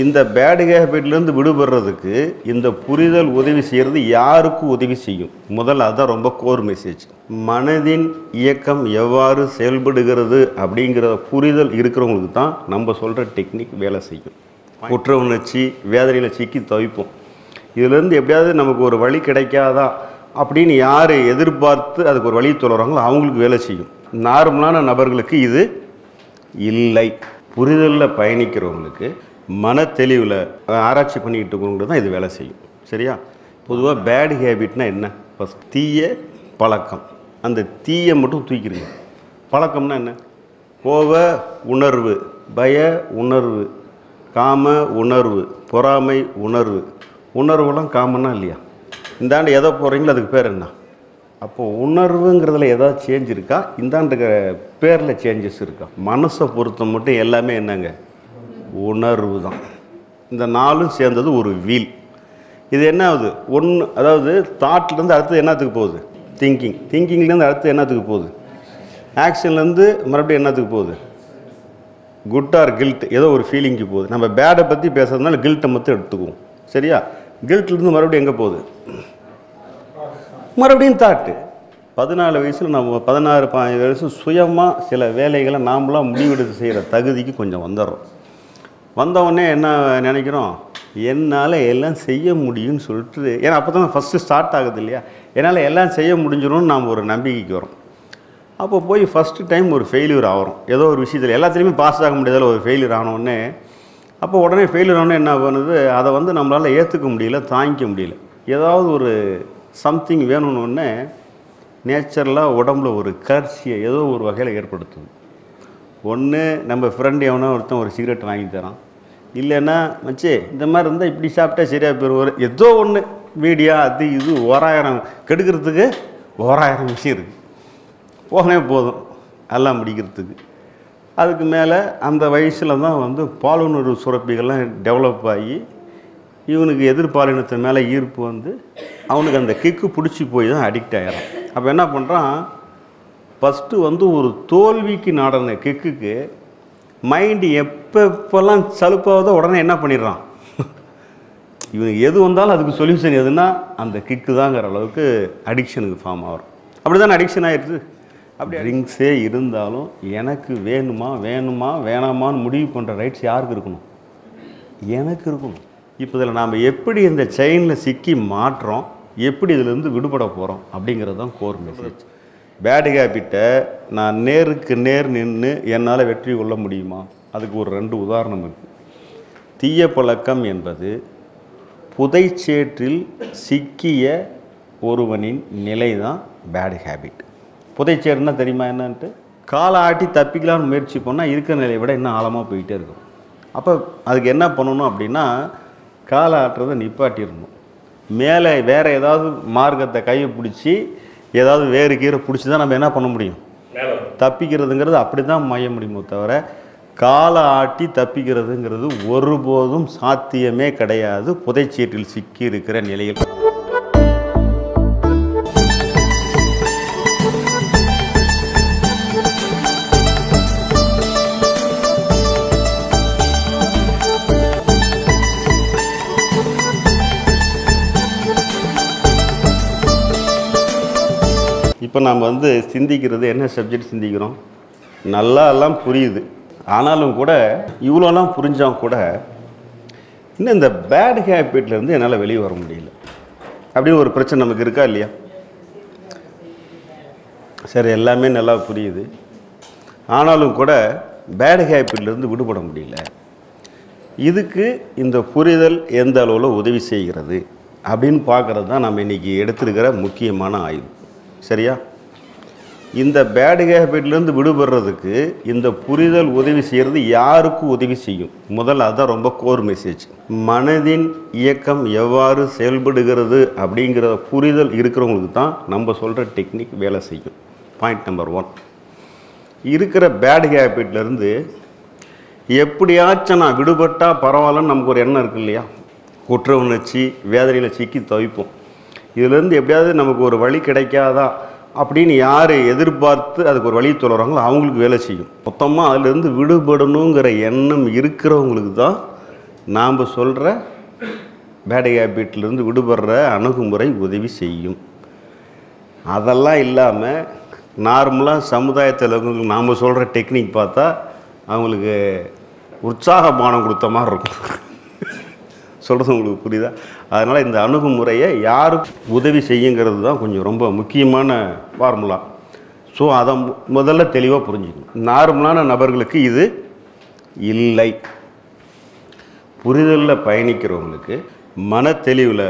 இந்த பேடு ஹேபிட்லேருந்து விடுபடுறதுக்கு இந்த புரிதல் உதவி செய்கிறது யாருக்கு உதவி செய்யும்? முதல்ல அதுதான் ரொம்ப கோர் மெசேஜ் மனதின் இயக்கம் எவ்வாறு செயல்படுகிறது அப்படிங்கிற புரிதல் இருக்கிறவங்களுக்கு தான் நம்ம சொல்கிற டெக்னிக் வேலை செய்யும். குற்ற உணர்ச்சி வேதனையில் சிக்கி தவிப்போம். இதுலேருந்து எப்படியாவது நமக்கு ஒரு வழி கிடைக்காதா அப்படின்னு யார் எதிர்பார்த்து அதுக்கு ஒரு வழி சொல்கிறாங்களோ அவங்களுக்கு வேலை செய்யும். நார்மலான நபர்களுக்கு இது இல்லை. புரிதலில் பயணிக்கிறவங்களுக்கு மன தெளிவில் ஆராய்ச்சி பண்ணிக்கிட்டு இருக்கவங்களுக்கு தான் இது வேலை செய்யும். சரியா? பொதுவாக பேட் ஹேபிட்னா என்ன? ஃபஸ்ட் தீய பழக்கம். அந்த தீயை மட்டும் தூக்கிடுங்க பழக்கம்னா என்ன? கோப உணர்வு பய உணர்வு காம உணர்வு பொறாமை உணர்வு. உணர்வுலாம் காமனா இல்லையா? இந்தாண்டு எதை போகிறீங்களோ அதுக்கு பேர் என்ன? அப்போது உணர்வுங்கிறதுல ஏதாவது சேஞ்ச் இருக்கா? இந்தாண்டு பேரில் சேஞ்சஸ் இருக்கா? மனசை பொறுத்த மட்டும் எல்லாமே என்னங்க? உணர்வு தான். இந்த நாலும் சேர்ந்தது ஒரு வீல். இது என்ன ஆகுது? ஒன்று அதாவது தாட்லேருந்து அடுத்தது என்னத்துக்கு போகுது? திங்கிங் திங்கிங்லேருந்து அடுத்து என்னத்துக்கு போகுது? ஆக்ஷன்லேருந்து மறுபடியும் என்னத்துக்கு போகுது? குட் ஆர் கில்ட் ஏதோ ஒரு ஃபீலிங்க்கு போகுது. நம்ம பேடை பற்றி பேசுறதுனால கில்ட்டை மட்டும் எடுத்துக்குவோம். சரியா? கில்ட்லேருந்து மறுபடியும் எங்கே போகுது? மறுபடியும் தாட்டு பதினாலு வயசில் நம்ம பதினாறு பதினஞ்சு வயசு சுயமாக சில வேலைகளை நாமளாம் முடிவெடுத்து செய்கிற தகுதிக்கு கொஞ்சம் வந்துடுறோம். வந்தவுடனே என்ன நினைக்கிறோம்? என்னால் எல்லாம் செய்ய முடியும்னு சொல்லிட்டு ஏன்னா அப்போ தான் ஃபஸ்ட்டு ஸ்டார்ட் ஆகுது இல்லையா? என்னால் எல்லாம் செய்ய முடிஞ்சிடும்னு நாம் ஒரு நம்பிக்கைக்கு வரோம். அப்போ போய் ஃபஸ்ட்டு டைம் ஒரு ஃபெயிலியர் ஆகிறோம். ஏதோ ஒரு விஷயத்தில் எல்லாத்துலேயுமே பாஸ் ஆக முடியாத ஒரு ஃபெயிலியர் ஆனோடனே அப்போ உடனே ஃபெயிலியர் ஆனோடனே என்ன பண்ணுது? அதை வந்து நம்மளால் ஏற்றுக்க முடியல தாங்கிக்க முடியல. ஏதாவது ஒரு சம்திங் வேணும்னு நேச்சுரலாக உடம்புல ஒரு கர்ச்சியை ஏதோ ஒரு வகையில் ஏற்படுத்துது. ஒன்று நம்ம ஃப்ரெண்டு எவனோ ஒருத்தன் ஒரு சிகரெட் வாங்கி தரான். இல்லைன்னா மச்சே இந்த மாதிரி இருந்தால் இப்படி சாப்பிட்டா சரியாக போயிடும் ஒரு ஏதோ ஒன்று மீடியா அது இது ஓராயிரம் கெடுக்கிறதுக்கு ஓராயிரம் விஷயம் இருக்குது போகவே போதும் எல்லாம் முடிக்கிறதுக்கு. அதுக்கு மேலே அந்த வயசில் தான் வந்து பாலுணர்வு சுரப்பிகள்லாம் டெவலப் ஆகி இவனுக்கு எதிர்பாலினத்து மேலே ஈர்ப்பு வந்து அவனுக்கு அந்த கிக்கு பிடிச்சி போய் தான் அடிக்ட் ஆகிறான் அப்போ என்ன பண்ணுறான் ஃபஸ்ட்டு வந்து ஒரு தோல்விக்கு நாடின கிக்குக்கு மைண்டு எப்போ எப்போல்லாம் சலுப்பாவதோ உடனே என்ன பண்ணிடுறான்? இவனுக்கு எது வந்தாலும் அதுக்கு சொல்யூஷன் எதுனா அந்த கிக்கு தாங்கிற அளவுக்கு அடிக்ஷனுக்கு ஃபார்ம் ஆகும். அப்படி தானே அடிக்ஷன் ஆயிடுது அப்படி ட்ரிங்க்ஸே இருந்தாலும் எனக்கு வேணுமா வேணுமா வேணாமான்னு முடிவு பண்ணுற ரைட்ஸ் யாருக்கு இருக்கணும்? எனக்கு இருக்கணும். இப்போ இதில் நாம் எப்படி இந்த செயினில் சிக்கி மாட்டுறோம் எப்படி இதிலேருந்து விடுபட போகிறோம் அப்படிங்கிறது தான் கோர் மெசேஜ் பேடு ஹேபிட்டை நான் நேருக்கு நேர் நின்று என்னால் வெற்றி கொள்ள முடியுமா? அதுக்கு ஒரு ரெண்டு உதாரணம் இருக்குது தீய பழக்கம் என்பது புதைச்சேற்றில் சிக்கிய ஒருவனின் நிலை தான் பேடு ஹேபிட் புதைச்சேறுனா தெரியுமா என்னன்ட்டு? காலை ஆட்டி தப்பிக்கலாம்னு முயற்சி பண்ணால் இருக்கிற நிலையை விட இன்னும் ஆழமாக போயிட்டே இருக்கும். அப்போ அதுக்கு என்ன பண்ணணும் அப்படின்னா காலை ஆட்டுறதை நிப்பாட்டிடணும். மேலே வேறு ஏதாவது மார்க்கத்தை கையை பிடிச்சி ஏதாவது வேறு கீரை பிடிச்சி தான் நம்ம என்ன பண்ண முடியும்? தப்பிக்கிறதுங்கிறது அப்படி தான் மைய முடியுமோ தவிர காலை ஆட்டி தப்பிக்கிறதுங்கிறது ஒருபோதும் சாத்தியமே கிடையாது. புதைச்சீட்டில் சிக்கி இருக்கிற நிலையில். இப்போ நாம் வந்து சிந்திக்கிறது என்ன சப்ஜெக்ட் சிந்திக்கிறோம்? நல்லா எல்லாம் புரியுது. ஆனாலும் கூட இவ்வளோலாம் புரிஞ்சால் கூட இன்னும் இந்த பேட் ஹேபிட்லேருந்து என்னால் வெளியே வர முடியல. அப்படின்னு ஒரு பிரச்சனை நமக்கு இருக்கா இல்லையா? சரி எல்லாமே நல்லா புரியுது. ஆனாலும் கூட பேட் ஹேபிட்லேருந்து விடுபட முடியல. இதுக்கு இந்த புரிதல் எந்த அளவில் உதவி செய்கிறது? அப்படின்னு பார்க்குறது தான் நம்ம இன்றைக்கி எடுத்திருக்கிற முக்கியமான ஆய்வு. சரியா? இந்த பேடு ஹேபிட்லேருந்து விடுபடுறதுக்கு இந்த புரிதல் உதவி செய்கிறது யாருக்கு உதவி செய்யும்? முதல்ல அதுதான் ரொம்ப கோர் மெசேஜ் மனதின் இயக்கம் எவ்வாறு செயல்படுகிறது அப்படிங்கிற புரிதல் இருக்கிறவங்களுக்கு தான் நம்ம சொல்கிற டெக்னிக் வேலை செய்யும். பாயிண்ட் நம்பர் ஒன் இருக்கிற பேட் ஹேபிட்லேருந்து எப்படியாச்சும் நான் விடுபட்டால் பரவாயில்லன்னு நமக்கு ஒரு எண்ணம் இருக்கு இல்லையா? குற்ற உணர்ச்சி வேதனையில் சிக்கி தவிப்போம். இதுலேருந்து எப்படியாவது நமக்கு ஒரு வழி கிடைக்காதா அப்படின்னு யார் எதிர்பார்த்து அதுக்கு ஒரு வழி சொல்கிறாங்களோ அவங்களுக்கு வேலை செய்யும். மொத்தமாக அதுலேருந்து விடுபடணுங்கிற எண்ணம் இருக்கிறவங்களுக்கு தான் நாம் சொல்கிற பேட் ஹேபிட்லேருந்து விடுபடுற அணுகுமுறை உதவி செய்யும். அதெல்லாம் இல்லாமல் நார்மலாக சமுதாயத்தில் இருக்கவங்களுக்கு நாம் சொல்கிற டெக்னிக் பார்த்தா அவங்களுக்கு உற்சாக பானம் கொடுத்த மாதிரி இருக்கும். சொல்கிறது உங்களுக்கு புரியுதா? அதனால் இந்த அணுகுமுறையை யாருக்கு உதவி செய்யுங்கிறது தான் கொஞ்சம் ரொம்ப முக்கியமான ஃபார்முலா ஸோ அதை முதல்ல தெளிவாக புரிஞ்சுக்கணும். நார்மலான நபர்களுக்கு இது இல்லை. புரிதலில் பயணிக்கிறவங்களுக்கு மன தெளிவில்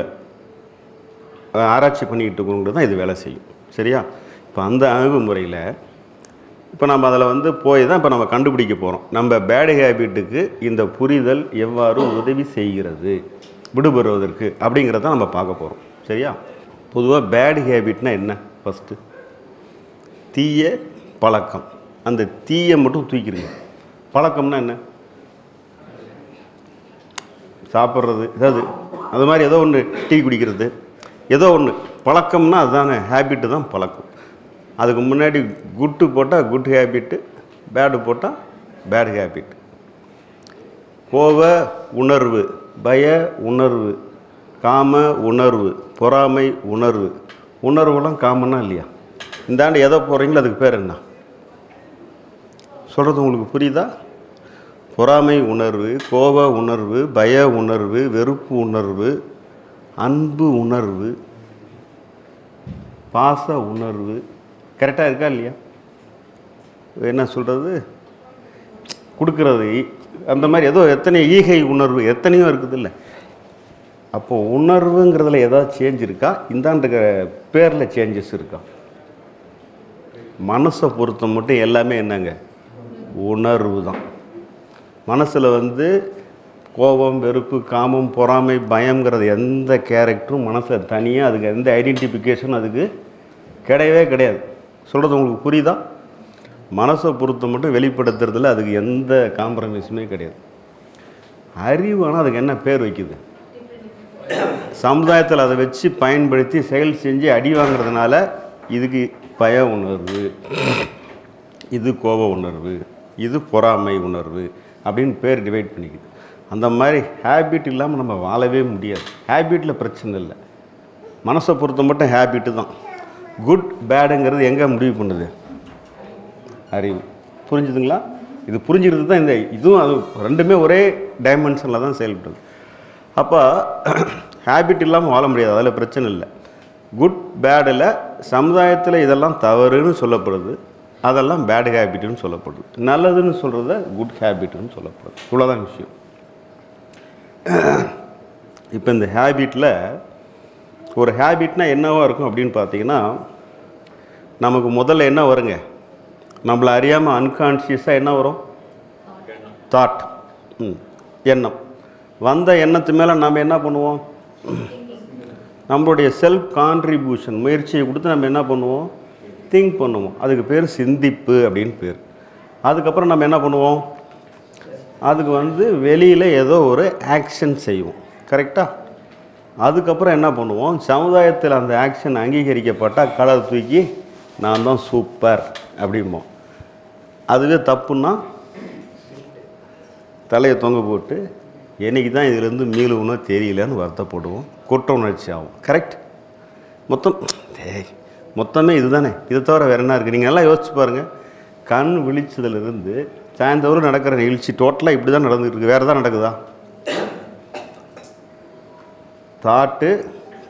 ஆராய்ச்சி பண்ணிக்கிட்டு இருக்கிறவங்களுக்கு தான் இது வேலை செய்யும். சரியா? இப்போ அந்த அணுகுமுறையில் இப்போ நம்ம அதில் வந்து போய் தான் இப்போ நம்ம கண்டுபிடிக்க போகிறோம் நம்ம பேடு ஹேபிட்டுக்கு இந்த புரிதல் எவ்வாறு உதவி செய்கிறது? விடுபடுவதற்கு அப்படிங்கிறத நம்ம பார்க்க போகிறோம் சரியா? பொதுவாக பேட் ஹேபிட்னா என்ன ஃபஸ்ட்டு தீய பழக்கம். அந்த தீயை மட்டும் தூக்கிடுங்க. பழக்கம்னா என்ன? சாப்பிட்றது. ஏதாவது அது மாதிரி ஏதோ ஒன்று டீ குடிக்கிறது. ஏதோ ஒன்று பழக்கம்னா அதுதானே. ஹேபிட்டு தான் பழக்கம். அதுக்கு முன்னாடி குட்டு போட்டால் குட் ஹேபிட்டு பேடு போட்டால் பேட் ஹேபிட் கோப உணர்வு. பய உணர்வு காம உணர்வு பொறாமை உணர்வு. உணர்வுலாம் காமனா இல்லையா? இந்தாண்டு எதை போகிறீங்களோ அதுக்கு பேர் என்ன? சொல்கிறது உங்களுக்கு புரியுதா? பொறாமை உணர்வு கோப உணர்வு பய உணர்வு வெறுப்பு உணர்வு அன்பு உணர்வு பாச உணர்வு. கரெக்டாக இருக்கா இல்லையா? என்ன சொல்கிறது கொடுக்குறது அந்த மாதிரி ஏதோ எத்தனை ஈகை உணர்வு எத்தனையோ இருக்குது இல்லை அப்போது உணர்வுங்கிறதுல ஏதாவது சேஞ்ச் இருக்கா? இந்தாண்ட பேரில் சேஞ்சஸ் இருக்கா? மனசை பொறுத்த மட்டும் எல்லாமே என்னங்க? உணர்வு தான். மனசில் வந்து கோபம் வெறுப்பு காமம் பொறாமை பயம்ங்கிறது எந்த கேரக்டரும் மனசில் தனியாக அதுக்கு எந்த ஐடென்டிஃபிகேஷன் அதுக்கு கிடையவே கிடையாது. சொல்கிறது உங்களுக்கு புரியுதா? மனசை பொறுத்த மட்டும் வெளிப்படுத்துறதுல அதுக்கு எந்த காம்ப்ரமைஸுமே கிடையாது. அறிவு ஆனால் அதுக்கு என்ன பேர் வைக்குது? சமுதாயத்தில் அதை வச்சு பயன்படுத்தி செயல் செஞ்சு அடி வாங்குறதுனால இதுக்கு பய உணர்வு இது கோப உணர்வு இது பொறாமை உணர்வு அப்படின்னு பேர் டிவைட் பண்ணிக்குது. அந்த மாதிரி ஹேபிட் இல்லாமல் நம்ம வாழவே முடியாது. ஹேபிட்டில் பிரச்சனை இல்லை. மனசை பொறுத்த மட்டும் ஹேபிட்டு தான். குட் பேடுங்கிறது எங்கே முடிவு பண்ணுது? அறிவு. புரிஞ்சுதுங்களா? இது புரிஞ்சுக்கிறது தான் இந்த இதுவும் அது ரெண்டுமே ஒரே டைமென்ஷனில் தான் செயல்படுது அப்போ ஹேபிட் இல்லாமல் வாழ முடியாது. அதில் பிரச்சனை இல்லை. குட் பேடில் சமுதாயத்தில் இதெல்லாம் தவறுன்னு சொல்லப்படுது. அதெல்லாம் பேட் ஹேபிட்னு சொல்லப்படுது. நல்லதுன்னு சொல்கிறத குட் ஹேபிட்னு சொல்லப்படுது. இவ்வளோதான் விஷயம். இப்போ இந்த ஹேபிட்டில் ஒரு ஹேபிட்னால் என்னவாக இருக்கும் அப்படின்னு பார்த்தீங்கன்னா நமக்கு முதல்ல என்ன வருங்க? நம்மளை அறியாமல் அன்கான்ஷியஸாக என்ன வரும்? தாட் ம். எண்ணம். வந்த எண்ணத்து மேலே நாம் என்ன பண்ணுவோம்? நம்மளுடைய செல்ஃப் கான்ட்ரிபியூஷன் முயற்சியை கொடுத்து நம்ம என்ன பண்ணுவோம்? திங்க் பண்ணுவோம். அதுக்கு பேர் சிந்திப்பு அப்படின்னு பேர். அதுக்கப்புறம் நம்ம என்ன பண்ணுவோம்? அதுக்கு வந்து வெளியில் ஏதோ ஒரு ஆக்ஷன் செய்வோம். கரெக்டாக அதுக்கப்புறம் என்ன பண்ணுவோம்? சமுதாயத்தில் அந்த ஆக்ஷன் அங்கீகரிக்கப்பட்டால் கலர் தூக்கி நான் தான் சூப்பர் அப்படிம்போம். அதுவே தப்புன்னா தலையை தொங்க போட்டு என்றைக்கு தான் இதுலேருந்து மீளவுனா தெரியலன்னு வருத்தப்படுவோம். குற்ற உணர்ச்சி ஆகும். கரெக்ட் மொத்தம் டேய் மொத்தமே இதுதானே. இதை தவிர வேறு என்ன இருக்குது நீங்கள் நல்லா யோசிச்சு பாருங்கள் கண் விழிச்சதுலேருந்து சாயந்தரம் நடக்கிற நிகழ்ச்சி டோட்டலாக இப்படி தான் நடந்துட்டு வேறு தான் நடக்குதா? தாட்டு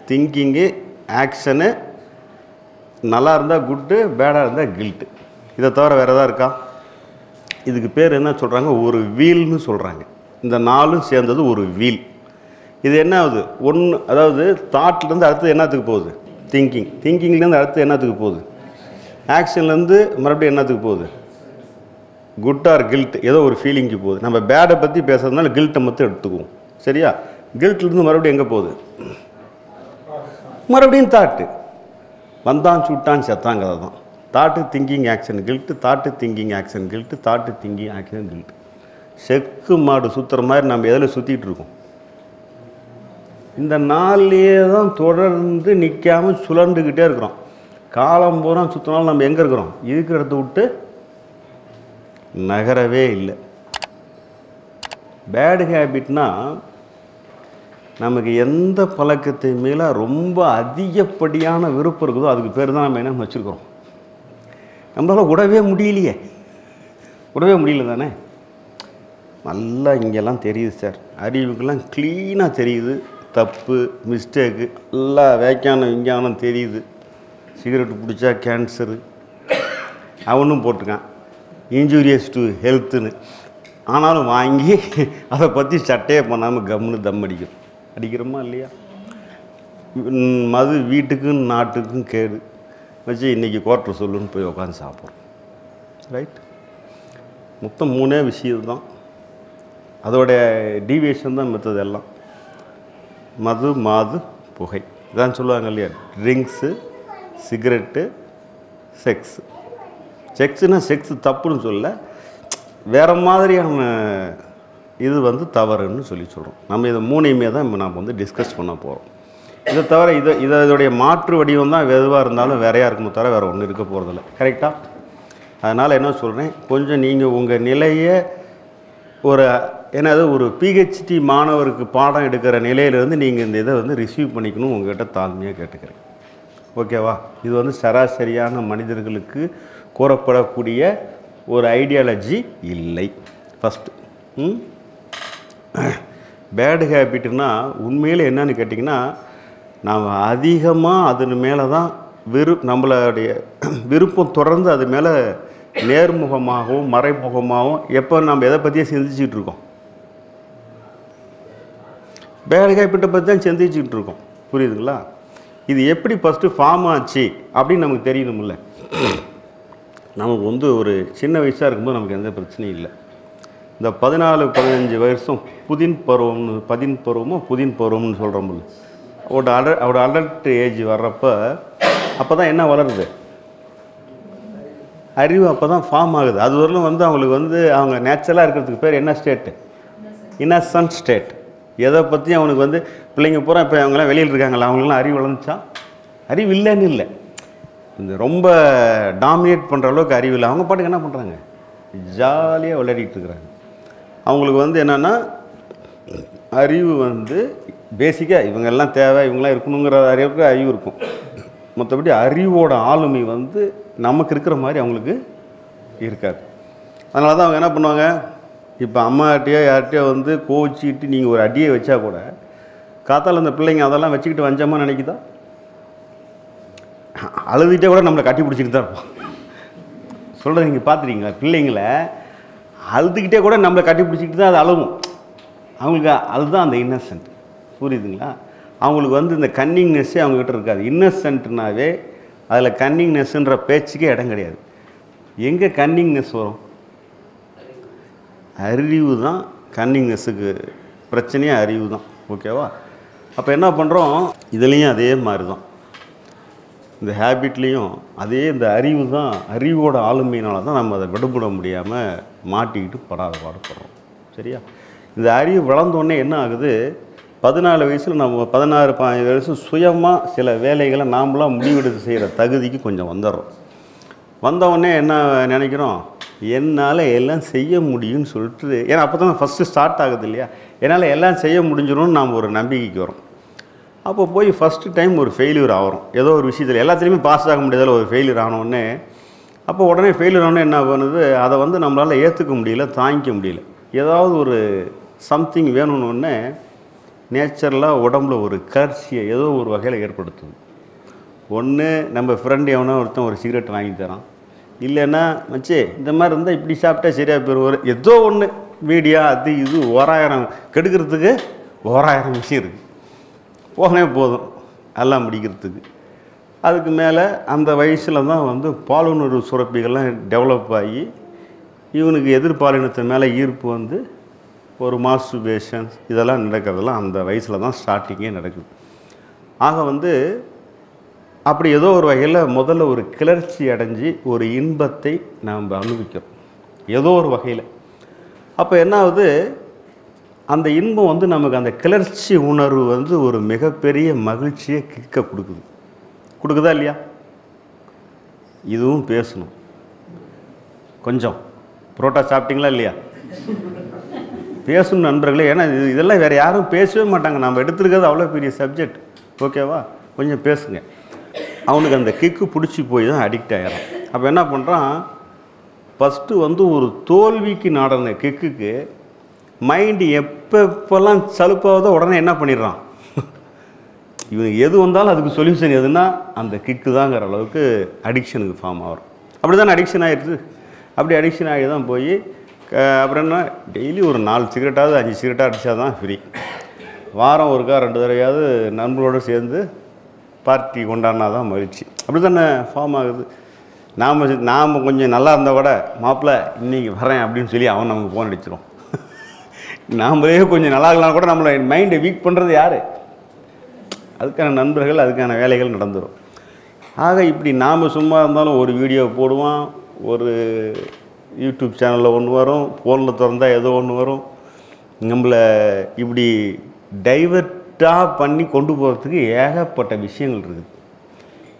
திங்கிங்கு ஆக்ஷனு நல்லா இருந்தால் குட்டு பேடாக இருந்தால் கில்ட்டு இதை தவிர வேறு எதாவது இருக்கா? இதுக்கு பேர் என்ன சொல்கிறாங்க ஒரு வீல்னு சொல்கிறாங்க இந்த நாலும் சேர்ந்தது ஒரு வீல். இது என்ன ஆகுது? ஒன்று அதாவது தாட்லேருந்து அடுத்தது என்னத்துக்கு போகுது? திங்கிங் திங்கிங்லேருந்து அடுத்து என்னத்துக்கு போகுது? ஆக்ஷன்லேருந்து மறுபடியும் என்னத்துக்கு போகுது? குட் ஆர் கில்ட் ஏதோ ஒரு ஃபீலிங்க்கு போகுது. நம்ம பேடை பற்றி பேசுறதுனால கில்ட்டை மட்டும் எடுத்துக்குவோம். சரியா? கில்ட்லேருந்து மறுபடியும் எங்கே போகுது? மறுபடியும் தாட்டு வந்தான் சுட்டான் செத்தான் கதை தான் thought thinking action guilt thought thinking action guilt thought thinking action guilt செக்கு மாடு சுற்றுற மாதிரி நம்ம எதில் சுற்றிட்டு இருக்கோம்? இந்த நாள்லேயே தான் தொடர்ந்து நிற்காமல் சுழண்டுக்கிட்டே இருக்கிறோம். காலம் பூரா சுற்றினாலும் நம்ம எங்கே இருக்கிறோம்? இருக்கிற இடத்த விட்டு நகரவே இல்லை. பேடு ஹேபிட்னா நமக்கு எந்த பழக்கத்தை மேலே ரொம்ப அதிகப்படியான விருப்பம் இருக்குதோ அதுக்கு பேர் தான் நம்ம என்ன வச்சுருக்கிறோம்? நம்மளால் விடவே முடியலையே. விடவே முடியல தானே? நல்லா இங்கெல்லாம் தெரியுது சார். அறிவுக்கெல்லாம் க்ளீனாக தெரியுது. தப்பு மிஸ்டேக்கு எல்லா வேக்கானம் விஞ்ஞானம் தெரியுது. சிகரெட் பிடிச்சா கேன்சரு அவனும் போட்டிருக்கான். இன்ஜூரியஸ் டு ஹெல்த்துன்னு ஆனாலும் வாங்கி அதை பற்றி சட்டையே பண்ணாமல் கம்னு தம் அடிக்கிறோம் அடிக்கிறோமா இல்லையா? மது வீட்டுக்கும் நாட்டுக்கும் கேடு. வச்சு இன்றைக்கி குவார்ட்டர் சொல்லுன்னு போய் உட்காந்து சாப்பிட்றோம். ரைட் மொத்தம் மூணே விஷயம் தான். அதோடைய டீவியேஷன் தான் மற்றது எல்லாம். மது மாது புகை. இதான் சொல்லுவாங்க இல்லையா? ட்ரிங்க்ஸு சிகரெட்டு செக்ஸ் செக்ஸுனா செக்ஸ் தப்புன்னு சொல்ல வேறு மாதிரியான இது வந்து தவறுன்னு சொல்லி சொல்கிறோம் நம்ம இதை மூணையுமே தான் இப்போ நாம் வந்து டிஸ்கஸ் பண்ண போகிறோம் இதை தவிர இதை இதை இதோடைய மாற்று வடிவம் தான் எதுவாக இருந்தாலும் வேறையாக இருக்குமோ தவிர வேறு ஒன்றும் இருக்க போகிறதில்ல கரெக்டாக அதனால் என்ன சொல்கிறேன் கொஞ்சம் நீங்கள் உங்கள் நிலையை ஒரு என்னது ஒரு பிஹெச்டி மாணவருக்கு பாடம் எடுக்கிற நிலையிலேருந்து நீங்கள் இந்த இதை வந்து ரிசீவ் பண்ணிக்கணும் உங்ககிட்ட தாழ்மையாக கேட்டுக்கிறேன். ஓகேவா இது வந்து சராசரியான மனிதர்களுக்கு கூறப்படக்கூடிய ஒரு ஐடியாலஜி இல்லை. ஃபஸ்ட்டு பேடு ஹேபிட்னா உண்மையில் என்னன்னு கேட்டிங்கன்னா நாம் அதிகமாக அதன் மேலே தான் விரு நம்மளுடைய விருப்பம் தொடர்ந்து அது மேலே நேர்முகமாகவும் மறைமுகமாகவும் எப்போ நம்ம எதை பற்றியே சிந்திச்சுட்டு இருக்கோம். பேடு பற்றி தான் சிந்திச்சுட்டு இருக்கோம். புரியுதுங்களா? இது எப்படி ஃபஸ்ட்டு ஃபார்ம் ஆச்சு அப்படின்னு நமக்கு தெரியணும்ல. நமக்கு வந்து ஒரு சின்ன வயசாக இருக்கும்போது நமக்கு எந்த பிரச்சனையும் இல்லை. இந்த பதினாலு பதினஞ்சு வருஷம் புதின் பருவம்னு பதின் பருவமோ புதின் பருவம்னு சொல்கிறோம்ல ஒரு அட ஒரு அடல்ட் ஏஜ் வர்றப்போ அப்போ தான் என்ன வளருது? அறிவு அப்போ தான் ஃபார்ம் ஆகுது. அது வரலும் வந்து அவங்களுக்கு வந்து அவங்க நேச்சுரலாக இருக்கிறதுக்கு பேர் என்ன ஸ்டேட்டு இன்னசன் ஸ்டேட் எதை பற்றியும் அவனுக்கு வந்து பிள்ளைங்க பூரா இப்போ அவங்களாம் வெளியில் இருக்காங்களா அவங்களாம் அறிவு வளர்ந்துச்சா? அறிவு இல்லைன்னு இல்லை. இந்த ரொம்ப டாமினேட் பண்ணுற அளவுக்கு அறிவு இல்லை. அவங்க பாட்டுக்கு என்ன பண்ணுறாங்க ஜாலியாக விளையாடிட்டு இருக்கிறாங்க. அவங்களுக்கு வந்து என்னென்னா அறிவு வந்து பேசிக்காக இவங்கெல்லாம் தேவை இவங்கெல்லாம் இருக்கணுங்கிற அறிவுக்கு அறிவு இருக்கும். மற்றபடி அறிவோட ஆளுமை வந்து நமக்கு இருக்கிற மாதிரி அவங்களுக்கு இருக்காது. அதனால தான் அவங்க என்ன பண்ணுவாங்க இப்போ அம்மாட்டையோ யார்கிட்டயோ வந்து கோச்சிட்டு நீங்கள் ஒரு அடியை வச்சா கூட காத்தால் அந்த பிள்ளைங்க அதெல்லாம் வச்சுக்கிட்டு வஞ்சமாக நினைக்குதா? அழுதுகிட்டே கூட நம்மளை கட்டி பிடிச்சிட்டு தான் இருப்போம் சொல்கிறத நீங்கள் பார்த்துருக்கீங்களா பிள்ளைங்களை அழுதுகிட்டே கூட நம்மளை கட்டி பிடிச்சிக்கிட்டு தான் அது அழுவும். அவங்களுக்கு அதுதான் அந்த இன்னசென்ட் புரியுதுங்களா? அவங்களுக்கு வந்து இந்த கன்னிங்னஸ்ஸே அவங்கக்கிட்ட இருக்காது. இன்னசென்ட்னாவே அதில் கன்னிங்னஸ்ன்ற பேச்சுக்கே இடம் கிடையாது. எங்கே கன்னிங்னஸ் வரும்? அறிவு தான் கன்னிங்னஸுக்கு பிரச்சனையே அறிவு தான். ஓகேவா அப்போ என்ன பண்ணுறோம் இதுலேயும் அதே மாதிரி தான் இந்த ஹேபிட்லேயும் அதே இந்த அறிவு தான் அறிவோட ஆளுமையினால தான் நம்ம அதை விடுபட முடியாமல் மாட்டிக்கிட்டு படாத பாடுபடுறோம். சரியா? இந்த அறிவு வளர்ந்தோடனே என்ன ஆகுது? பதினாலு வயசில் நம்ம பதினாறு பதினஞ்சு வயசு சுயமாக சில வேலைகளை நாமளாக முடிவெடுத்து செய்கிற தகுதிக்கு கொஞ்சம் வந்துடுறோம். வந்தவுடனே என்ன நினைக்கிறோம்? என்னால் எல்லாம் செய்ய முடியும்னு சொல்லிட்டு ஏன்னா அப்போ தான் ஃபஸ்ட்டு ஸ்டார்ட் ஆகுது இல்லையா? என்னால் எல்லாம் செய்ய முடிஞ்சிடும்னு நாம் ஒரு நம்பிக்கைக்கு வரோம் அப்போ போய் ஃபஸ்ட்டு டைம் ஒரு ஃபெயிலியர் ஆகிறோம். ஏதோ ஒரு விஷயத்தில் எல்லாத்துலேயுமே பாஸ் ஆக முடியாதால ஒரு ஃபெயிலியர் ஆனோடனே அப்போ உடனே ஃபெயிலியர் ஆனோடனே என்ன பண்ணுது? அதை வந்து நம்மளால் ஏற்றுக்க முடியல தாங்கிக்க முடியல. ஏதாவது ஒரு சம்திங் வேணும்னு நேச்சுரலாக உடம்புல ஒரு கர்ச்சியை ஏதோ ஒரு வகையில் ஏற்படுத்துது ஒன்று நம்ம ஃப்ரெண்டு எவனோ ஒருத்தன் ஒரு சிகரெட் வாங்கி தரான். இல்லைன்னா மச்சே இந்த மாதிரி இருந்தால் இப்படி சாப்பிட்டா சரியாக போயிடுவார் ஏதோ ஒன்று மீடியா அது இது ஓராயிரம் கெடுக்கிறதுக்கு ஓராயிரம் விஷயம் இருக்குது போகனே போதும் எல்லாம் முடிக்கிறதுக்கு. அதுக்கு மேலே அந்த வயசில் தான் வந்து பாலுணர்வு சுரப்பிகள்லாம் டெவலப் ஆகி இவனுக்கு எதிர்பாலினத்து மேலே ஈர்ப்பு வந்து ஒரு மாஸ்டுபேஷன்ஸ் இதெல்லாம் நடக்கிறதெல்லாம் அந்த வயசில் தான் ஸ்டார்டிங்கே நடக்குது. ஆக வந்து அப்படி ஏதோ ஒரு வகையில் முதல்ல ஒரு கிளர்ச்சி அடைஞ்சு ஒரு இன்பத்தை நாம் அனுபவிக்கிறோம். ஏதோ ஒரு வகையில். அப்போ என்ன ஆகுது? அந்த இன்பம் வந்து நமக்கு அந்த கிளர்ச்சி உணர்வு வந்து ஒரு மிகப்பெரிய மகிழ்ச்சியை கிக்க கொடுக்குது. கொடுக்குதா இல்லையா? இதுவும் பேசணும். கொஞ்சம். புரோட்டா சாப்பிட்டீங்களா இல்லையா? பேசணும் நண்பர்களே ஏன்னா இது இதெல்லாம் வேறு யாரும் பேசவே மாட்டாங்க. நம்ம எடுத்துருக்கிறது அவ்வளோ பெரிய சப்ஜெக்ட் ஓகேவா? கொஞ்சம் பேசுங்க. அவனுக்கு அந்த கிக்கு பிடிச்சி போய் தான் அடிக்ட் ஆயிடும் அப்போ என்ன பண்ணுறான் ஃபஸ்ட்டு வந்து ஒரு தோல்விக்கு நாடன கிக்குக்கு மைண்டு எப்போ எப்போல்லாம் சலுப்பாவதோ உடனே என்ன பண்ணிடுறான்? இவன் எது வந்தாலும் அதுக்கு சொல்யூஷன் எதுனா அந்த கிக்கு தாங்கிற அளவுக்கு அடிக்ஷனுக்கு ஃபார்ம் ஆகும். அப்படி தானே அடிக்ஷன் ஆயிடுது? அப்படி அடிக்ஷன் ஆகி தான் போய் அப்புறம் என்ன? டெய்லி ஒரு நாலு சிகரெட்டாவது அஞ்சு சிகரெட்டாக அடித்தா தான் ஃப்ரீ வாரம் ஒருக்கா ரெண்டு தடவையாவது நண்பர்களோடு சேர்ந்து பார்ட்டி கொண்டாடினா தான் மகிழ்ச்சி. அப்படி தானே ஃபார்ம் ஆகுது. நாம் நாம் கொஞ்சம் நல்லா இருந்தால் கூட மாப்பிள்ளை இன்னைக்கு வரேன் அப்படின்னு சொல்லி அவன் நமக்கு ஃபோன் அடிச்சிடும் நாமளே கொஞ்சம் நல்லா இருக்கலாம் கூட நம்மளை மைண்டை வீக் பண்ணுறது யார்? அதுக்கான நண்பர்கள் அதுக்கான வேலைகள் நடந்துடும் ஆக இப்படி நாம் சும்மா இருந்தாலும் ஒரு வீடியோ போடுவான் ஒரு யூடியூப் சேனலில் ஒன்று வரும் ஃபோனில் திறந்தால் ஏதோ ஒன்று வரும். நம்மளை இப்படி டைவர்ட்டாக பண்ணி கொண்டு போகிறதுக்கு ஏகப்பட்ட விஷயங்கள் இருக்குது.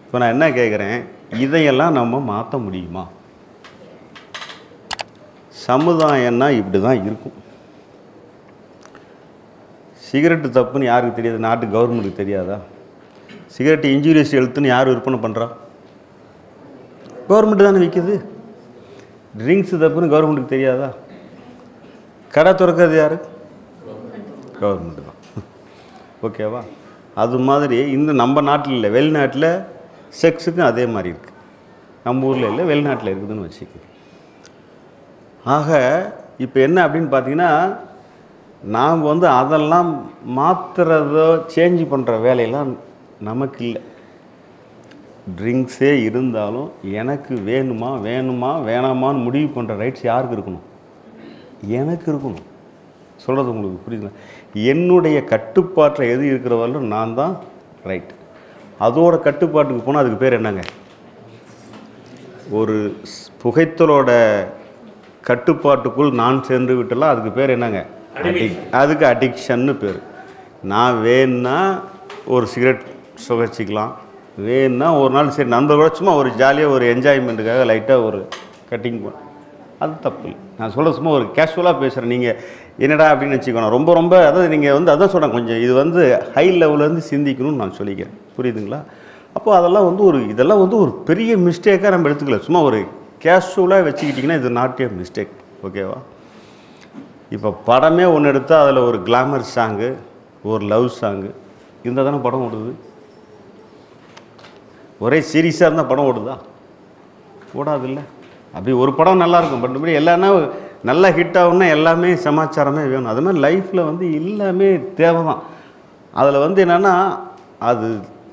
இப்போ நான் என்ன கேட்குறேன் இதையெல்லாம் நம்ம மாற்ற முடியுமா? சமுதாயம்னா இப்படி தான் இருக்கும். சிகரெட்டு தப்புன்னு யாருக்கு தெரியாது? நாட்டு கவர்மெண்ட்டுக்கு தெரியாதா? சிகரெட்டு இன்ஜூரியஸ் எழுத்துன்னு யார் விற்பனை பண்ணுறா கவர்மெண்ட்டு தானே விற்கிது ட்ரிங்க்ஸ் தப்புன்னு கவர்மெண்ட்டுக்கு தெரியாதா? கடை திறக்கிறது யார்? கவர்மெண்ட்டு தான். ஓகேவா அது மாதிரி இந்த நம்ம நாட்டில் இல்லை வெளிநாட்டில் செக்ஸுக்கும் அதே மாதிரி இருக்குது நம்ம ஊரில் இல்லை வெளிநாட்டில் இருக்குதுன்னு வச்சுக்கோங்க. ஆக இப்போ என்ன அப்படின்னு பார்த்தீங்கன்னா நாம் வந்து அதெல்லாம் மாற்றுறதோ சேஞ்ச் பண்ணுற வேலையெல்லாம் நமக்கு இல்லை. ட்ரிங்க்ஸே இருந்தாலும் எனக்கு வேணுமா வேணுமா வேணாமான்னு முடிவு பண்ணுற ரைட்ஸ் யாருக்கு இருக்கணும்? எனக்கு இருக்கணும். சொல்கிறது உங்களுக்கு புரியுதுங்களா? என்னுடைய கட்டுப்பாட்டில் எது இருக்கிறவர்களும் நான் தான் ரைட் அதோட கட்டுப்பாட்டுக்கு போனால் அதுக்கு பேர் என்னங்க? ஒரு புகைத்தலோட கட்டுப்பாட்டுக்குள் நான் சென்று விட்டலாம் அதுக்கு பேர் என்னங்க? அதுக்கு அடிக்ஷன்னு பேர். நான் வேணுன்னா ஒரு சிகரெட் சுகச்சிக்கலாம் வேணும்னா ஒரு நாள் சரி நண்பர்களோட சும்மா ஒரு ஜாலியாக ஒரு என்ஜாய்மெண்ட்டுக்காக லைட்டாக ஒரு கட்டிங் அது தப்பு நான் சொல்ல சும்மா ஒரு கேஷுவலாக பேசுகிறேன் நீங்கள் என்னடா அப்படின்னு வச்சுக்கணும் ரொம்ப ரொம்ப அதாவது நீங்கள் வந்து அதான் சொல்கிறேன் கொஞ்சம் இது வந்து ஹை லெவல்லேருந்து சிந்திக்கணும்னு நான் சொல்லிக்கிறேன். புரியுதுங்களா? அப்போ அதெல்லாம் வந்து ஒரு இதெல்லாம் வந்து ஒரு பெரிய மிஸ்டேக்காக நம்ம எடுத்துக்கல. சும்மா ஒரு கேஷுவலாக வச்சுக்கிட்டிங்கன்னா இது நாட் ஏ மிஸ்டேக் ஓகேவா இப்போ படமே ஒன்று எடுத்தால் அதில் ஒரு கிளாமர் சாங்கு ஒரு லவ் சாங்கு இருந்தால் தானே படம் ஓடுது? ஒரே சீரியஸாக இருந்தால் படம் ஓடுதா? ஓடாதுல்ல. அப்படி ஒரு படம் நல்லாயிருக்கும். பட் இப்படி எல்லாமே நல்லா ஹிட் ஆகும்னா எல்லாமே சமாச்சாரமே வேணும். அது மாதிரி லைஃப்பில் வந்து எல்லாமே தேவை தான் அதில் வந்து என்னென்னா அது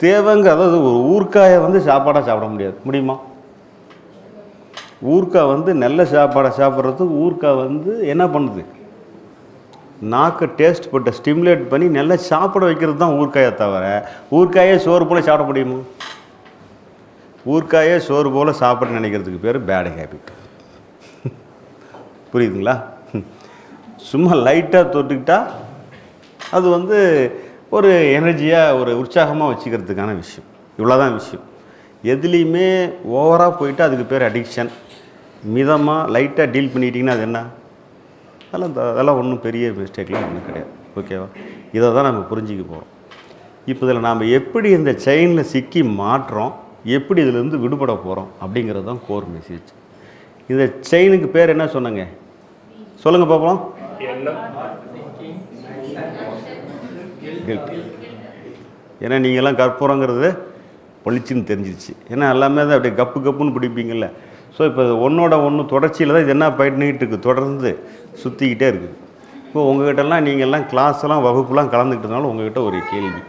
தேவைங்க அதாவது ஒரு ஊர்க்காயை வந்து சாப்பாடாக சாப்பிட முடியாது. முடியுமா? ஊர்க்காய் வந்து நல்ல சாப்பாடை சாப்பிட்றதுக்கு ஊர்க்காய் வந்து என்ன பண்ணுது? நாக்கை டேஸ்ட் பட்ட ஸ்டிமுலேட் பண்ணி நல்லா சாப்பிட வைக்கிறது தான் ஊர்க்காயை தவிர ஊர்க்காயே சோறு போல் சாப்பிட முடியுமா? ஊர்க்காயே சோறு போல் சாப்பிட நினைக்கிறதுக்கு பேர் பேட் ஹேபிட் புரியுதுங்களா? சும்மா லைட்டாக தொட்டுக்கிட்டால் அது வந்து ஒரு எனர்ஜியாக ஒரு உற்சாகமாக வச்சுக்கிறதுக்கான விஷயம். இவ்வளோதான் விஷயம். எதுலேயுமே ஓவராக போயிட்டு அதுக்கு பேர் அடிக்ஷன் மிதமாக லைட்டாக டீல் பண்ணிட்டீங்கன்னா அது என்ன? அதெல்லாம் த- அதெல்லாம் ஒன்றும் பெரிய மிஸ்டேக்லாம் ஒன்றும் கிடையாது. ஓகேவா இதை தான் நம்ம புரிஞ்சிக்க போகிறோம் இப்போ இதில் நாம் எப்படி இந்த செயினில் சிக்கி மாட்டுறோம் எப்படி இதிலேருந்து விடுபட போகிறோம் அப்படிங்கிறது தான் கோர் மெசேஜ் இந்த செயினுக்கு பேர் என்ன சொன்னங்க? சொல்லுங்கள் பார்ப்போம். ஏன்னா நீங்கள்லாம் கற்பூரங்கிறது பளிச்சுன்னு தெரிஞ்சிருச்சு. ஏன்னா எல்லாமே தான் அப்படியே கப்பு கப்புன்னு பிடிப்பீங்கள்ல ஸோ இப்போ ஒன்றோட ஒன்று தொடர்ச்சியில் தான் இது என்ன பண்ணிக்கிட்டு இருக்குது தொடர்ந்து சுற்றிக்கிட்டே இருக்குது. இப்போ உங்கள்கிட்டலாம் நீங்கள்லாம் கிளாஸ்லாம் எல்லாம் வகுப்புலாம் கலந்துக்கிட்டதுனால உங்கள்கிட்ட ஒரு கேள்வி.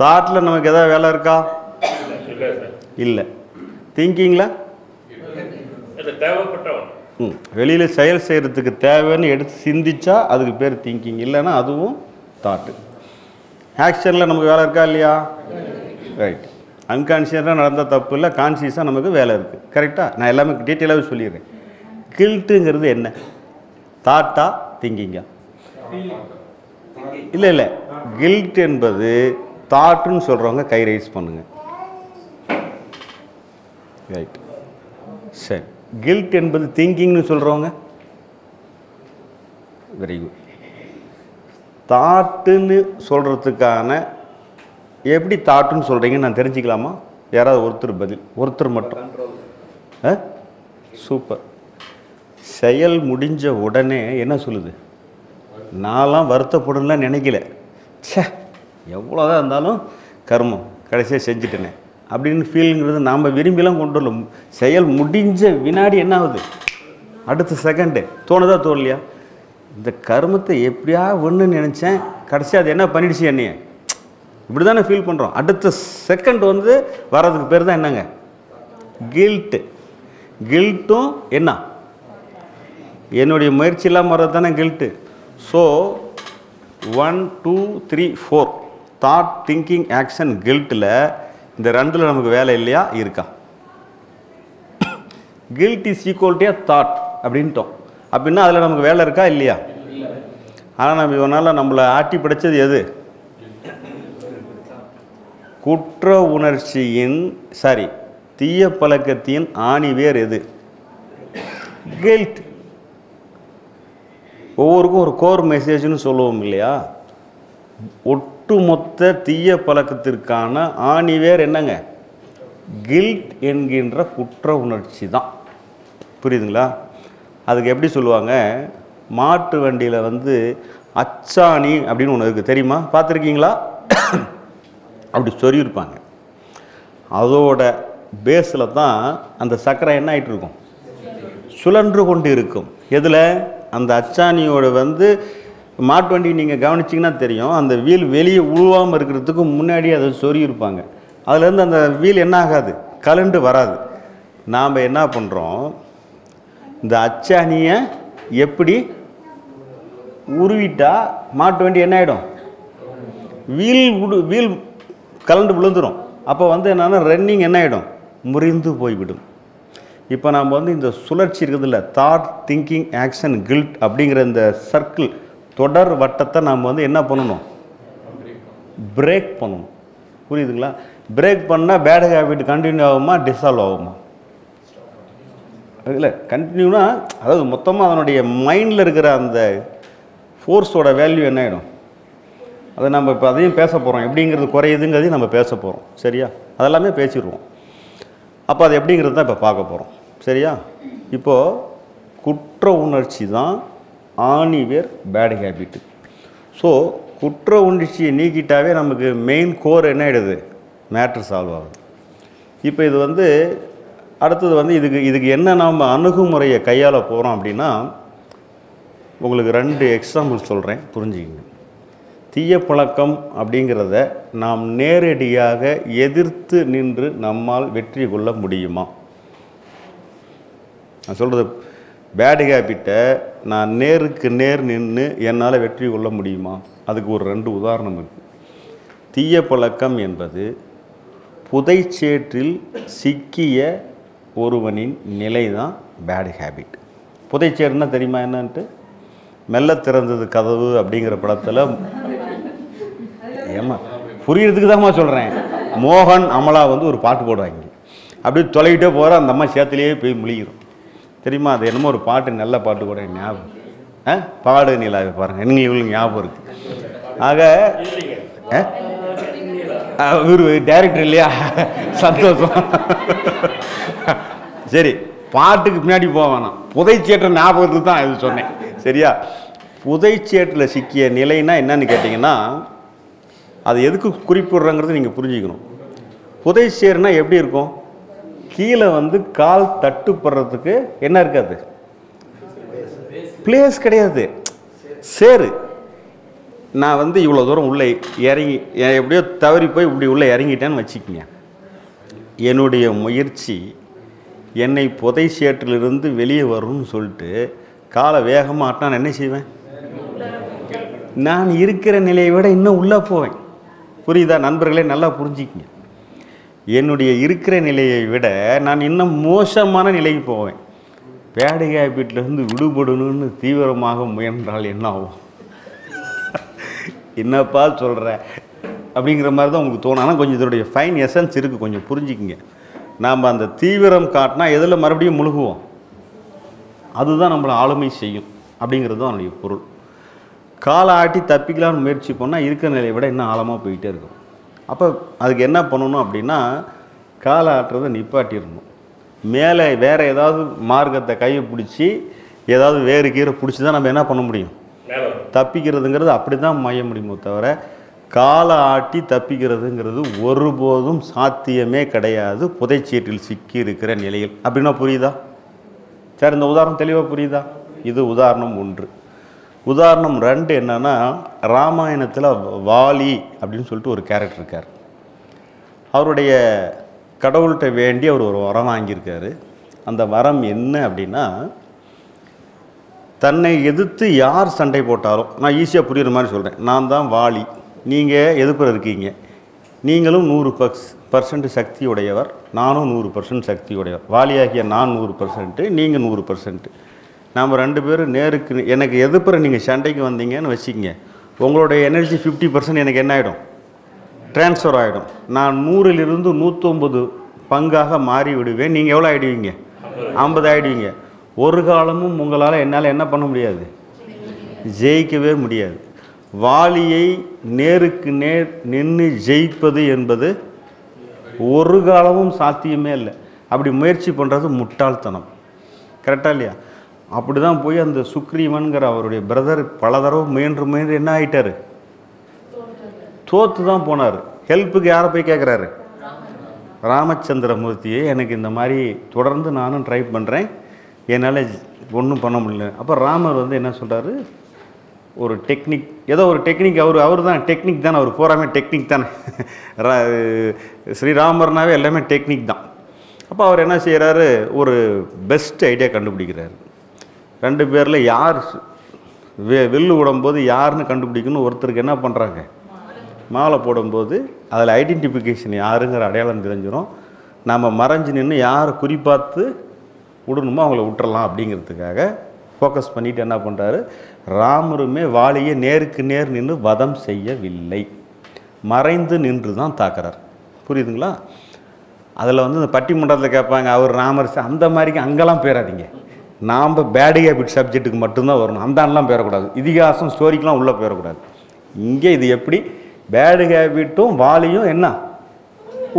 தாட்டில் நமக்கு எதாவது வேலை இருக்கா? இல்லை. ஒன்று ம். வெளியில் செயல் செய்கிறதுக்கு தேவைன்னு எடுத்து சிந்திச்சா அதுக்கு பேர் திங்கிங். இல்லைன்னா அதுவும் தாட்டு ஆக்ஷனில் நமக்கு வேலை இருக்கா இல்லையா? ரைட் அன்கான்ஷியஸாக நடந்த தப்பு இல்லை கான்சியஸாக நமக்கு வேலை இருக்குது கரெக்டாக நான் எல்லாமே டீட்டெயிலாகவே சொல்லிடுறேன். கில்ட்டுங்கிறது என்ன? தாட்டா திங்கிங்கா இல்லை இல்லை. கில்ட் என்பது தாட்டுன்னு சொல்கிறவங்க கை ரைஸ் பண்ணுங்க. ரைட் சரி கில்ட் என்பது திங்கிங்னு சொல்கிறவங்க வெரி குட் தாட்டுன்னு சொல்கிறதுக்கான எப்படி தாட்டுன்னு சொல்கிறீங்கன்னு நான் தெரிஞ்சுக்கலாமா? யாராவது ஒருத்தர் பதில் ஒருத்தர் மட்டும். ஆ? சூப்பர் செயல் முடிஞ்ச உடனே என்ன சொல்லுது? நான்லாம் வருத்தப்படலாம் நினைக்கல. சே எவ்வளோதான் இருந்தாலும் கர்மம். கடைசியாக செஞ்சுட்டேனே. அப்படின்னு ஃபீலுங்கிறது நாம் விரும்பிலாம் கொண்டு வரலாம் செயல் முடிஞ்ச வினாடி என்ன ஆகுது? அடுத்த செகண்டு தோணுதா தோணலையா? இந்த கருமத்தை எப்படியா ஒன்று நினச்சேன். கடைசி அது என்ன பண்ணிடுச்சு என்னைய? இப்படி தானே ஃபீல் பண்ணுறோம் அடுத்த செகண்ட் வந்து வர்றதுக்கு பேர் தான் என்னங்க? கில்ட்டு கில்ட்டும் என்ன? என்னுடைய முயற்சி இல்லாமல் வர்றது தானே guilt so one two three four thought thinking action கில்ட்டில் இந்த ரெண்டில் நமக்கு வேலை இல்லையா? இருக்கா. கில்ட் இஸ் ஈக்குவல்ட்டியா தாட் அப்படின்ட்டோம். அப்படின்னா அதில் நமக்கு வேலை இருக்கா? இல்லையா. ஆனால் நம்ம இவனால் நம்மளை ஆட்டி படைச்சது எது? குற்ற உணர்ச்சியின் சாரி தீய பழக்கத்தின் ஆணிவேர் எது? கில்ட் ஒவ்வொருக்கும் ஒரு கோர் மெசேஜ்னு சொல்லுவோம் இல்லையா? ஒட்டுமொத்த தீய பழக்கத்திற்கான ஆணிவேர் என்னங்க? கில்ட் என்கின்ற குற்ற உணர்ச்சி தான். புரியுதுங்களா? அதுக்கு எப்படி சொல்லுவாங்க? மாட்டு வண்டியில் வந்து அச்சாணி அப்படின்னு ஒன்று இருக்குது தெரியுமா? பார்த்துருக்கீங்களா? அப்படி சொருகியிருப்பாங்க அதோட பேஸில் தான் அந்த சக்கரை என்ன ஆயிட்டு இருக்கும்? சுழன்று கொண்டு இருக்கும் எதில்? அந்த அச்சாணியோட வந்து மாட்டு வண்டி நீங்கள் கவனிச்சிங்கன்னா தெரியும். அந்த வீல் வெளியே உழுவாமல் இருக்கிறதுக்கு முன்னாடி அதை சொருகியிருப்பாங்க. அதுலேருந்து அந்த வீல் என்ன ஆகாது? கலண்டு வராது. நாம் என்ன பண்ணுறோம் இந்த அச்சாணியை எப்படி உருவிட்டா மாட்டு வண்டி என்ன ஆகிடும் வீல் உடு வீல் கலண்டு விழுந்துடும் அப்போ வந்து என்னென்னா ரன்னிங் என்ன ஆகிடும் முறிந்து போய்விடும். இப்போ நாம் வந்து இந்த சுழற்சி இருக்குதுல்ல தாட் திங்கிங் ஆக்ஷன் கில்ட் அப்படிங்கிற இந்த சர்க்கிள் தொடர் வட்டத்தை நாம் வந்து என்ன பண்ணணும்? பிரேக் பண்ணணும். புரியுதுங்களா? பிரேக் பண்ணால் பேட் ஹேபிட் கண்டினியூ ஆகுமா? டிசால்வ் ஆகுமா? இல்லை கண்டினியூனா அதாவது மொத்தமாக அதனுடைய மைண்டில் இருக்கிற அந்த ஃபோர்ஸோட வேல்யூ என்ன ஆகிடும் அதை நம்ம இப்போ அதையும் பேச போகிறோம் எப்படிங்கிறது குறையுதுங்கிறதையும் நம்ம பேச போகிறோம் சரியா? அதெல்லாமே பேசிடுவோம். அப்போ அது எப்படிங்கிறது தான் இப்போ பார்க்க போகிறோம் சரியா? இப்போது குற்ற உணர்ச்சி தான் ஆணிவேர் பேட் ஹேபிட்டு ஸோ குற்ற உணர்ச்சியை நீக்கிட்டாவே நமக்கு மெயின் கோர் என்ன ஆகிடுது மேட்ரு சால்வ் ஆகுது. இப்போ இது வந்து அடுத்தது வந்து இதுக்கு இதுக்கு என்ன நாம் அணுகுமுறையை கையாள போகிறோம் அப்படின்னா உங்களுக்கு ரெண்டு எக்ஸாம்பிள் சொல்கிறேன் புரிஞ்சுக்கிங்க. தீய பழக்கம் அப்படிங்கிறத நாம் நேரடியாக எதிர்த்து நின்று நம்மால் வெற்றி கொள்ள முடியுமா? நான் சொல்கிறது பேட் ஹேபிட்டை நான் நேருக்கு நேர் நின்று என்னால் வெற்றி கொள்ள முடியுமா? அதுக்கு ஒரு ரெண்டு உதாரணம் இருக்குது தீய பழக்கம் என்பது புதைச்சேற்றில் சிக்கிய ஒருவனின் நிலை தான் பேட் ஹேபிட் புதைச்சேர்னா தெரியுமா என்னன்ட்டு? மெல்ல திறந்தது கதவு அப்படிங்கிற படத்தில் ஏமா புரியறதுக்கு தான்மா சொல்கிறேன் மோகன் அமலா வந்து ஒரு பாட்டு போடுவாங்க. அப்படியே தொலைகிட்டே போகிற அந்த அம்மா சேத்துலேயே போய் முழிக்கிறோம். தெரியுமா அது என்னமோ ஒரு பாட்டு நல்ல பாட்டு கூட ஞாபகம் ஆ? பாடு நிலாவை பாருங்கள் எனக்கு இவங்களுக்கு ஞாபகம் இருக்குது ஆக ஆ? இவர் டைரக்டர் இல்லையா? சந்தோஷம். சரி பாட்டுக்கு பின்னாடி போக வேணாம். புதைச்சேற்ற ஞாபகத்துக்கு தான் இது சொன்னேன். சரியா? புதைச்சேற்றில் சிக்கிய நிலைன்னா என்னன்னு கேட்டிங்கன்னா அது எதுக்கு குறிப்பிடுறங்கிறது நீங்கள் புரிஞ்சுக்கணும். புதைச்சேர்னா எப்படி இருக்கும்? கீழே வந்து கால் தட்டுப்படுறதுக்கு என்ன இருக்காது? பிளேஸ் கிடையாது. சேரு. நான் வந்து இவ்வளோ தூரம் உள்ளே இறங்கி எப்படியோ தவறி போய் இப்படி உள்ளே இறங்கிட்டேன்னு வச்சுக்கோங்க. என்னுடைய முயற்சி என்னை புதை சேற்றிலிருந்து வெளியே வரும்னு சொல்லிட்டு காலை வேகமாக நான் என்ன செய்வேன்? நான் இருக்கிற நிலையை விட இன்னும் உள்ளே போவேன். புரியுதா? நண்பர்களே நல்லா புரிஞ்சுக்கிங்க. என்னுடைய இருக்கிற நிலையை விட நான் இன்னும் மோசமான நிலைக்கு போவேன். பேடை ஹேபிட்லேருந்து விடுபடணும்னு தீவிரமாக முயன்றால் என்ன ஆகும்? என்னப்பா சொல்கிற அப்படிங்கிற மாதிரி தான் உங்களுக்கு தோணும். ஆனால் கொஞ்சம் இதனுடைய ஃபைன் எசன்ஸ் இருக்குது கொஞ்சம் புரிஞ்சுக்கிங்க. நாம் அந்த தீவிரம் காட்டினா எதில் மறுபடியும் முழுகுவோம்? அதுதான் நம்மளை ஆளுமை செய்யும். அப்படிங்கிறது தான் அதனுடைய பொருள். காலை ஆட்டி தப்பிக்கலாம்னு முயற்சி பண்ணால் இருக்கிற நிலையை விட இன்னும் ஆழமாக போயிட்டே இருக்கும். அப்போ அதுக்கு என்ன பண்ணணும் அப்படின்னா காலை ஆட்டுறதை நிப்பாட்டிடணும். மேலே வேறு ஏதாவது மார்க்கத்தை கையை பிடிச்சி ஏதாவது வேறு கீரை பிடிச்சி தான் நம்ம என்ன பண்ண முடியும்? தப்பிக்கிறதுங்கிறது அப்படி தான் மைய முடியுமோ தவிர காலை ஆட்டி தப்பிக்கிறதுங்கிறது ஒருபோதும் சாத்தியமே கிடையாது. புதைச்சீட்டில் சிக்கி இருக்கிற நிலையில். அப்படின்னா புரியுதா? சரி இந்த உதாரணம் தெளிவாக புரியுதா? இது உதாரணம் ஒன்று. உதாரணம் ரெண்டு என்னென்னா ராமாயணத்தில் வாலி அப்படின்னு சொல்லிட்டு ஒரு கேரக்டர் இருக்கார். அவருடைய கடவுள்கிட்ட வேண்டி அவர் ஒரு வரம் வாங்கியிருக்காரு. அந்த வரம் என்ன அப்படின்னா தன்னை எதிர்த்து யார் சண்டை போட்டாலும் நான் ஈஸியாக புரியுற மாதிரி சொல்கிறேன் நான் தான் வாலி. நீங்கள் எதிர்ப்புற இருக்கீங்க. நீங்களும் நூறு பக்ஸ் பர்சன்ட் சக்தி உடையவர் நானும் நூறு பர்சன்ட் சக்தி உடையவர் வாலியாகிய நான் நூறு பர்சன்ட்டு நீங்கள் நூறு பர்சன்ட்டு நாம் ரெண்டு பேரும் நேருக்கு எனக்கு எதிர்ப்புற நீங்கள் சண்டைக்கு வந்தீங்கன்னு வச்சுக்கங்க. உங்களுடைய எனர்ஜி ஃபிஃப்டி பர்சன்ட் எனக்கு என்ன ஆகிடும் ட்ரான்ஸ்ஃபர் ஆகிடும் நான் நூறிலிருந்து நூற்றொம்பது பங்காக மாறி விடுவேன் நீங்கள் எவ்வளோ ஆகிடுவீங்க ஐம்பது ஆகிடுவீங்க ஒரு காலமும் உங்களால் என்னால் என்ன பண்ண முடியாது? ஜெயிக்கவே முடியாது. வாலியை நேருக்கு நேர் நின்று ஜெயிப்பது என்பது ஒரு காலமும் சாத்தியமே இல்லை. அப்படி முயற்சி பண்ணுறது முட்டாள்தனம். கரெக்டாக இல்லையா? அப்படி தான் போய் அந்த சுக்ரீவன்கிற அவருடைய பிரதர் பல தடவை முயன்று முயன்று என்ன ஆயிட்டாரு? தோத்து தான் போனார். ஹெல்ப்புக்கு யாரை போய் கேட்குறாரு ராமச்சந்திரமூர்த்தியை. எனக்கு இந்த மாதிரி தொடர்ந்து நானும் ட்ரை பண்ணுறேன் என்னால் ஒன்றும் பண்ண முடியல. அப்போ ராமர் வந்து என்ன சொல்கிறாரு ஒரு டெக்னிக் ஏதோ ஒரு டெக்னிக் அவர் அவர் தான் டெக்னிக் தானே அவர் போகிறாமே டெக்னிக் தானே. ரா- ஸ்ரீராமர்னாவே எல்லாமே டெக்னிக் தான். அப்போ அவர் என்ன செய்கிறாரு ஒரு பெஸ்ட் ஐடியா கண்டுபிடிக்கிறாரு. ரெண்டு பேரில் யார் வெ வில்லு விடும்போது யாருன்னு கண்டுபிடிக்கணும் ஒருத்தருக்கு என்ன பண்ணுறாங்க மாலை போடும்போது அதில் ஐடென்டிஃபிகேஷன் யாருங்கிற அடையாளம் தெரிஞ்சிடும் நம்ம மறைஞ்சு நின்று யாரை குறிப்பாத்து விடணுமோ அவங்கள விட்டுறலாம் அப்படிங்கிறதுக்காக ஃபோக்கஸ் பண்ணிட்டு என்ன பண்ணுறாரு ராமருமே வாலியை நேருக்கு நேர் நின்று வதம் செய்யவில்லை. மறைந்து நின்று தான் தாக்குறார். புரியுதுங்களா? அதில் வந்து இந்த பட்டிமன்றத்தில் கேட்பாங்க அவர் ராமர் அந்த மாதிரிக்கு அங்கெல்லாம் போயிடாதீங்க நாம் பேடு ஹேபிட் சப்ஜெக்ட்டுக்கு மட்டும்தான் வரணும். அந்த ஆள்லாம் பேரக்கூடாது இதிகாசம் ஸ்டோரிக்கெலாம் உள்ளே பேரக்கூடாது இங்கே இது எப்படி? பேடு ஹேபிட்டும் வாலியும் என்ன?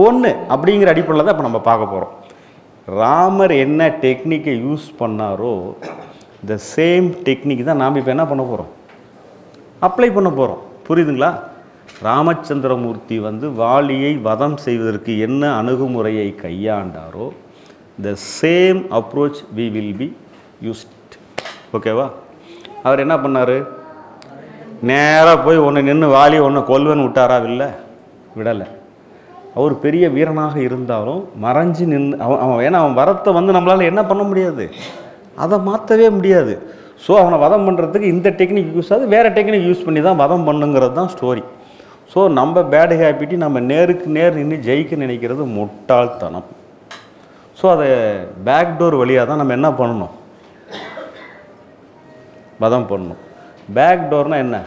ஒன்று அப்படிங்கிற அடிப்படையில் தான் இப்போ நம்ம பார்க்க போகிறோம் ராமர் என்ன டெக்னிக்கை யூஸ் பண்ணாரோ இந்த சேம் டெக்னிக் தான் நாம் இப்போ என்ன பண்ண போகிறோம் அப்ளை பண்ண போகிறோம் புரியுதுங்களா? ராமச்சந்திரமூர்த்தி வந்து வாலியை வதம் செய்வதற்கு என்ன அணுகுமுறையை கையாண்டாரோ the same approach we will be used ஓகேவா அவர் என்ன பண்ணார்? நேராக போய் ஒன்று நின்று வாலி ஒன்று கொல்வன் விட்டாரா இல்லை விடலை. அவர் பெரிய வீரனாக இருந்தாலும் மறைஞ்சு நின்று அவன் அவன் ஏன்னா அவன் வரத்தை வந்து நம்மளால் என்ன பண்ண முடியாது? அதை மாற்றவே முடியாது. ஸோ அவனை வதம் பண்ணுறதுக்கு இந்த டெக்னிக் யூஸ் ஆகுது. வேறு டெக்னிக் யூஸ் பண்ணி தான் வதம் பண்ணுங்கிறது தான் ஸ்டோரி ஸோ நம்ம பேட் ஹேபிட்டி நம்ம நேருக்கு நேர் நின்று ஜெயிக்க நினைக்கிறது முட்டாள்தனம். ஸோ அதை பேக்டோர் வழியாக தான் நம்ம என்ன பண்ணணும்? பதம் பண்ணணும் பேக் டோர்னால் என்ன?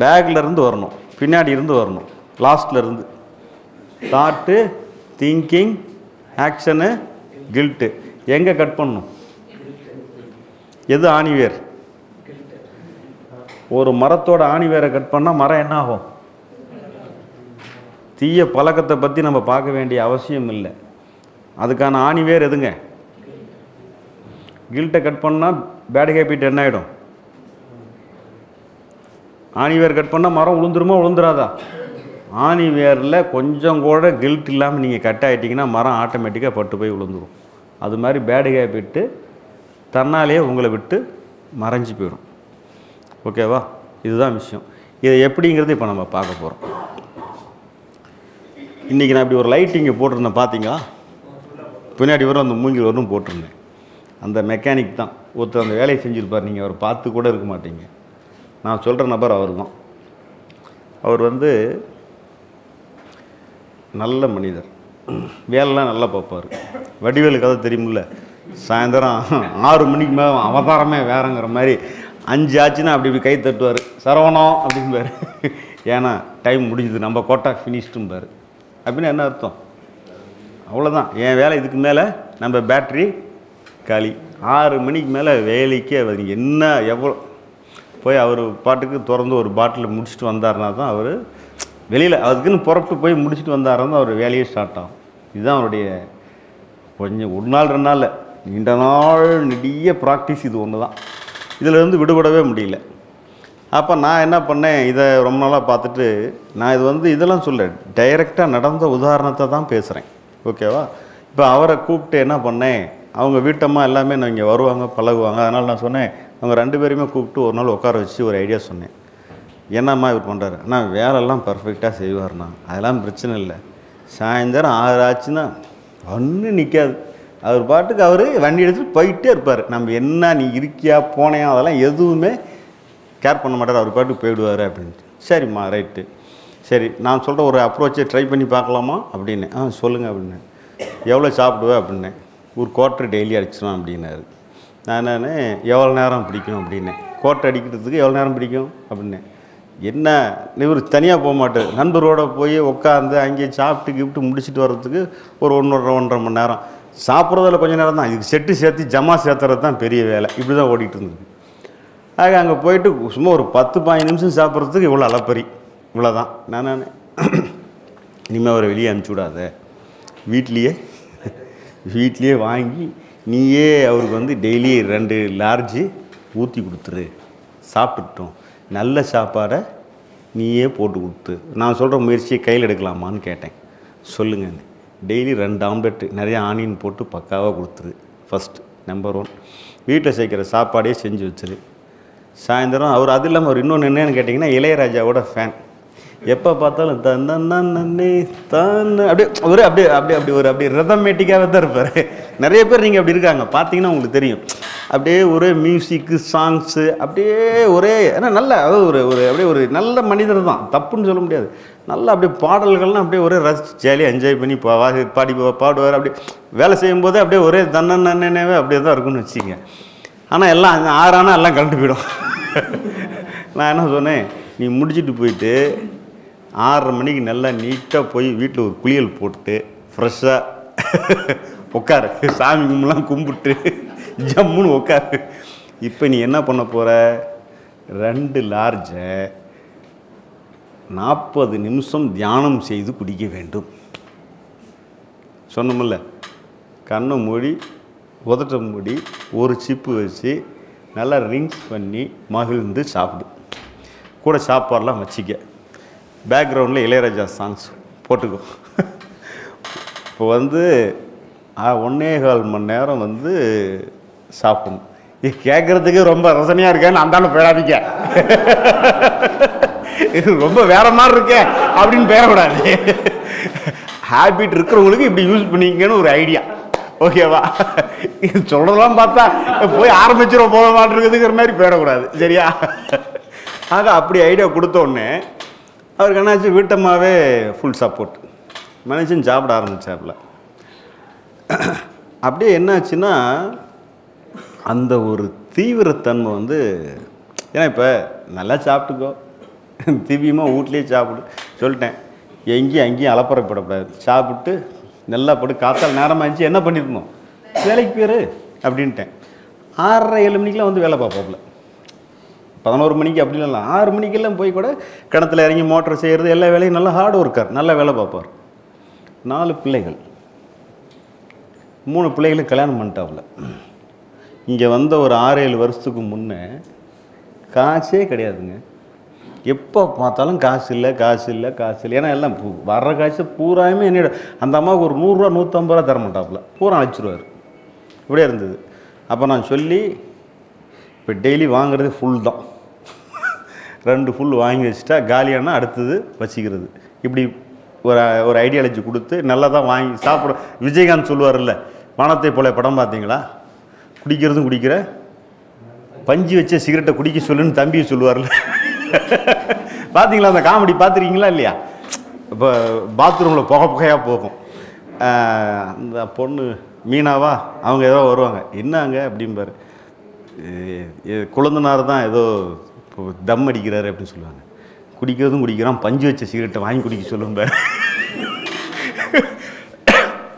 பேக்லேருந்து வரணும். பின்னாடி இருந்து வரணும். லாஸ்ட்லேருந்து தாட்டு திங்கிங் ஆக்ஷனு கில்ட்டு எங்கே கட் பண்ணணும்? எது ஆணிவேர் ஒரு மரத்தோட ஆணிவேரை கட் பண்ணால் மரம் என்ன ஆகும்? தீய பழக்கத்தை பற்றி நம்ம பார்க்க வேண்டிய அவசியம் இல்லை. அதுக்கான ஆணிவேர் எதுங்க? கில்ட்டை கட் பண்ணால் பேட் ஹேபிட் என்ன ஆகிடும் ஆணிவேர் கட் பண்ணால் மரம் உளுந்துருமா உளுந்துராதா? ஆணிவேரில் கொஞ்சம் கூட கில்ட் இல்லாமல் நீங்கள் கட் ஆகிட்டிங்கன்னா மரம் ஆட்டோமேட்டிக்காக பட்டு போய் விழுந்துடும் அது மாதிரி பேட் ஹேபிட்டு தன்னாலேயே உங்களை விட்டு மறைஞ்சு போயிடும் ஓகேவா இதுதான் விஷயம். இதை எப்படிங்கிறது இப்போ நம்ம பார்க்க போகிறோம் இன்றைக்கி நான் இப்படி ஒரு லைட் இங்கே போட்டிருந்தேன் பார்த்தீங்களா பின்னாடி வரும் அந்த மூங்கில் வரும் போட்டிருந்தேன். அந்த மெக்கானிக் தான். ஒருத்தர் அந்த வேலையை செஞ்சுருப்பார். நீங்கள் அவர் பார்த்து கூட இருக்க மாட்டீங்க. நான் சொல்கிற நபர் அவர் தான் அவர் வந்து நல்ல மனிதர். வேலைலாம் நல்லா பார்ப்பார். வடிவேலு கதை தெரியுமில்ல? சாயந்தரம் ஆறு மணிக்கு மேலே அவதாரமே வேறங்கிற மாதிரி அஞ்சு ஆச்சுன்னா அப்படி இப்படி கை தட்டுவார். சரவணம் அப்படிம்பார். ஏன்னா டைம் முடிஞ்சுது. நம்ம கோட்டா ஃபினிஷ்டும்பார் அப்படின்னு என்ன அர்த்தம்? அவ்வளோதான் என் வேலை இதுக்கு மேலே. நம்ம பேட்ரி காலி. ஆறு மணிக்கு மேலே வேலைக்கு அவர் என்ன எவ்வளோ போய் அவர் பாட்டுக்கு திறந்து ஒரு பாட்டில் முடிச்சுட்டு வந்தாருனா தான் அவர் வெளியில் அதுக்குன்னு புறப்பட்டு போய் முடிச்சுட்டு வந்தாருந்தான் அவர் வேலையே ஸ்டார்ட் ஆகும். இதுதான் அவருடைய கொஞ்சம் ஒரு நாள் ரெண்டு நாள் நீண்ட நாள் நெடிய ப்ராக்டிஸ் இது ஒன்று தான். இதிலேருந்து விடுபடவே முடியல. அப்போ நான் என்ன பண்ணேன் இதை ரொம்ப நாளாக பார்த்துட்டு நான் இது வந்து இதெல்லாம் சொல்ல டைரெக்டாக நடந்த உதாரணத்தை தான் பேசுகிறேன் ஓகேவா? இப்போ அவரை கூப்பிட்டு என்ன பண்ணேன் அவங்க வீட்டம்மா எல்லாமே நான் இங்கே வருவாங்க பழகுவாங்க. அதனால் நான் சொன்னேன் அவங்க ரெண்டு பேருமே கூப்பிட்டு ஒரு நாள் உட்கார வச்சு ஒரு ஐடியா சொன்னேன். என்னம்மா இவர் பண்ணுறாரு ஆனால் வேலைலாம் பர்ஃபெக்டாக செய்வார்ண்ணா. அதெல்லாம் பிரச்சனை இல்லை. சாயந்தரம் ஆறு ஆச்சுன்னா ஒன்றும் நிற்காது அவர் பாட்டுக்கு அவர் வண்டி எடுத்துட்டு போயிட்டே இருப்பார். நம்ம என்ன நீ இருக்கியா போனையா அதெல்லாம் எதுவுமே கேர் பண்ண மாட்டார். அவர் பாட்டுக்கு போயிடுவார் அப்படின்ட்டு. சரிம்மா ரைட்டு சரி நான் சொல்கிற ஒரு அப்ரோச்சை ட்ரை பண்ணி பார்க்கலாமா? அப்படின்னு ஆ சொல்லுங்கள் அப்படின்னு எவ்வளோ சாப்பிடுவேன் அப்படின்னு ஒரு குவார்ட்டர் டெய்லி அடிச்சிடும் அப்படின்னாரு. நான் நான் எவ்வளோ நேரம் பிடிக்கும்? அப்படின்னேன் கோட்டை அடிக்கிறதுக்கு எவ்வளோ நேரம் பிடிக்கும்? அப்படின்னேன் என்ன இவர் தனியாக போக மாட்டார். நண்பரோட போய் உட்காந்து அங்கேயே சாப்பிட்டு கிஃப்ட்டு முடிச்சுட்டு வர்றதுக்கு ஒரு ஒன்றரை ஒன்றரை மணி நேரம். சாப்பிட்றதுல கொஞ்சம் நேரம் தான். இதுக்கு செட்டு சேர்த்து ஜமா சேர்த்துறது தான் பெரிய வேலை. இப்படி தான் ஓடிட்டு இருந்தது. ஆக அங்கே போயிட்டு சும்மா ஒரு பத்து பதினஞ்சு நிமிஷம் சாப்பிட்றதுக்கு இவ்வளோ அளப்பறி. இவ்வளோதான் நான் நான் இனிமேல் அவரை வெளியே அனுப்பிச்சி விடாத. வீட்லேயே வீட்லேயே வாங்கி நீயே அவருக்கு வந்து டெய்லி ரெண்டு லார்ஜு ஊற்றி கொடுத்துரு. சாப்பிட்டுட்டோம் நல்ல சாப்பாடை நீயே போட்டு கொடுத்து. நான் சொல்கிற முயற்சியை கையில் எடுக்கலாமான்னு கேட்டேன். சொல்லுங்கன்னு டெய்லி ரெண்டு ஆம்லெட்டு நிறைய ஆனியன் போட்டு பக்காவாக கொடுத்துரு. ஃபஸ்ட் நம்பர் ஒன் வீட்டில் சேர்க்குற சாப்பாடே செஞ்சு வச்சிரு. சாயந்தரம் அவர் அது இல்லாமல் அவர் இன்னொன்று என்னன்னு கேட்டிங்கன்னா இளையராஜாவோட ஃபேன் எப்போ பார்த்தாலும் தன்னே தான் அப்படியே ஒரு அப்படியே அப்படியே அப்படி ஒரு அப்படியே ரிதமேட்டிக்காகவே தான் இருப்பார். நிறைய பேர் நீங்கள் அப்படி இருக்காங்க. பார்த்தீங்கன்னா உங்களுக்கு தெரியும். அப்படியே ஒரே மியூசிக்கு சாங்ஸு அப்படியே ஒரே ஏன்னா நல்ல அதாவது ஒரு ஒரு அப்படியே ஒரு நல்ல மனிதர் தான். தப்புன்னு சொல்ல முடியாது. நல்லா அப்படியே பாடல்கள்லாம் அப்படியே ஒரே ரசிச்சு ஜாலியாக என்ஜாய் பண்ணி பா பாடி பாடுவார். அப்படியே வேலை செய்யும்போதே அப்படியே ஒரே தன்னே அப்படியே தான் இருக்கும்னு வச்சுங்க ஆனால் எல்லாம் ஆறானா எல்லாம் கழட்டு போயிடும். நான் என்ன சொன்னேன்? நீ முடிச்சுட்டு போயிட்டு ஆறரை மணிக்கு நல்லா நீட்டாக போய் வீட்டில் ஒரு குளியல் போட்டு ஃப்ரெஷ்ஷாக உட்காரு சாமி கும்பலாம் கும்பிட்டு ஜம்முன்னு உட்காரு இப்போ நீ என்ன பண்ண போகிற ரெண்டு லார்ஜை நாற்பது நிமிஷம் தியானம் செய்து குடிக்க வேண்டும். சொன்னோம்ல கண்ணை மூடி உதட்ட மூடி ஒரு சிப்பு வச்சு நல்லா ரிங்ஸ் பண்ணி மகிழ்ந்து சாப்பிடு. கூட சாப்பாடெலாம் வச்சுக்க. பேக்ரவுண்டில் இளையராஜா சாங்ஸ் போட்டுக்கோ. இப்போ வந்து ஒன்னே கால் மணி நேரம் வந்து சாப்பிடணும். இது கேட்குறதுக்கு ரொம்ப ரசனையாக இருக்கேன்னு அந்தாலும் போயிடாதீங்க இது ரொம்ப வேற மாதிரி இருக்கே அப்படின்னு பேரக்கூடாது. ஹேபிட் இருக்கிறவங்களுக்கு இப்படி யூஸ் பண்ணிக்கன்னு ஒரு ஐடியா ஓகேவா இது சொல்கிறதெல்லாம் பார்த்தா போய் ஆரம்பிச்சிடும் போக மாட்டேங்குதுங்கிற மாதிரி போயிடக்கூடாது சரியா? ஆக அப்படி ஐடியா கொடுத்த உடனே அவருக்கு என்னாச்சு? வீட்டம்மாவே ஃபுல் சப்போர்ட் மனுஷன் சாப்பிட ஆரம்பிச்சாப்புல. அப்படியே என்னாச்சுன்னா அந்த ஒரு தீவிரத்தன்மை வந்து ஏன்னா இப்போ நல்லா சாப்பிட்டுக்கோ. திவ்யமாக வீட்லேயே சாப்பிடு. சொல்லிட்டேன். எங்கேயும் அங்கேயும் அலப்பறப்படக்கூடாது. சாப்பிட்டு நல்லா போட்டு காத்தால் நேரமாகிடுச்சு என்ன பண்ணியிருந்தோம் வேலைக்கு போயிரு. அப்படின்ட்டேன். ஆறரை ஏழு மணிக்கெலாம் வந்து வேலை பார்ப்போம்ல பதினோரு மணிக்கு அப்படி இல்லை ஆறு மணிக்கெல்லாம் போய் கூட கிணத்துல இறங்கி மோட்டர் செய்கிறது எல்லா வேலையும் நல்லா ஹார்ட் ஒர்க்கர் நல்லா வேலை பார்ப்பார். நாலு பிள்ளைகள். மூணு பிள்ளைகளும் கல்யாணம் பண்ணிட்டாப்புல. இங்கே வந்த ஒரு ஆறு ஏழு வருஷத்துக்கு முன்னே காசே கிடையாதுங்க. எப்போ பார்த்தாலும் காசு இல்லை காசு இல்லை காசு இல்லை. ஏன்னா எல்லாம் பூ- வர்ற காசு பூராயுமே என்னோட அந்த அம்மாவுக்கு ஒரு நூறுரூவா நூற்றம்பது ரூபா தர மாட்டாப்புல. பூரா அழைச்சிருவார். இப்படியே இருந்தது. அப்போ நான் சொல்லி இப்போ டெய்லி வாங்குறது ஃபுல் தான். ரெண்டு ஃபுல் வாங்கி வச்சுட்டா காலியானா அடுத்தது வச்சுக்கிறது. இப்படி ஒரு ஒரு ஐடியாலஜி கொடுத்து நல்லா தான் வாங்கி சாப்பிட விஜயகாந்த் சொல்லுவார்ல வானத்தை போல படம் பார்த்தீங்களா? குடிக்கிறதும் குடிக்கிற பஞ்சு வச்ச சிகரெட்டை குடிக்க சொல்லுன்னு தம்பி சொல்லுவார்ல பார்த்தீங்களா அந்த காமெடி பார்த்துருக்கீங்களா இல்லையா? இப்போ பாத்ரூமில் புகை புகையாக போகும். அந்த பொண்ணு மீனாவா? அவங்க ஏதோ வருவாங்க. என்னங்க அப்படிம்பாரு. குழந்தனார் தான் ஏதோ இப்போ தம் அடிக்கிறாரு அப்படின்னு சொல்லுவாங்க. குடிக்கிறதும் குடிக்கிறான் பஞ்சு வச்ச சிகரெட்டை வாங்கி குடிக்க சொல்லுங்கள்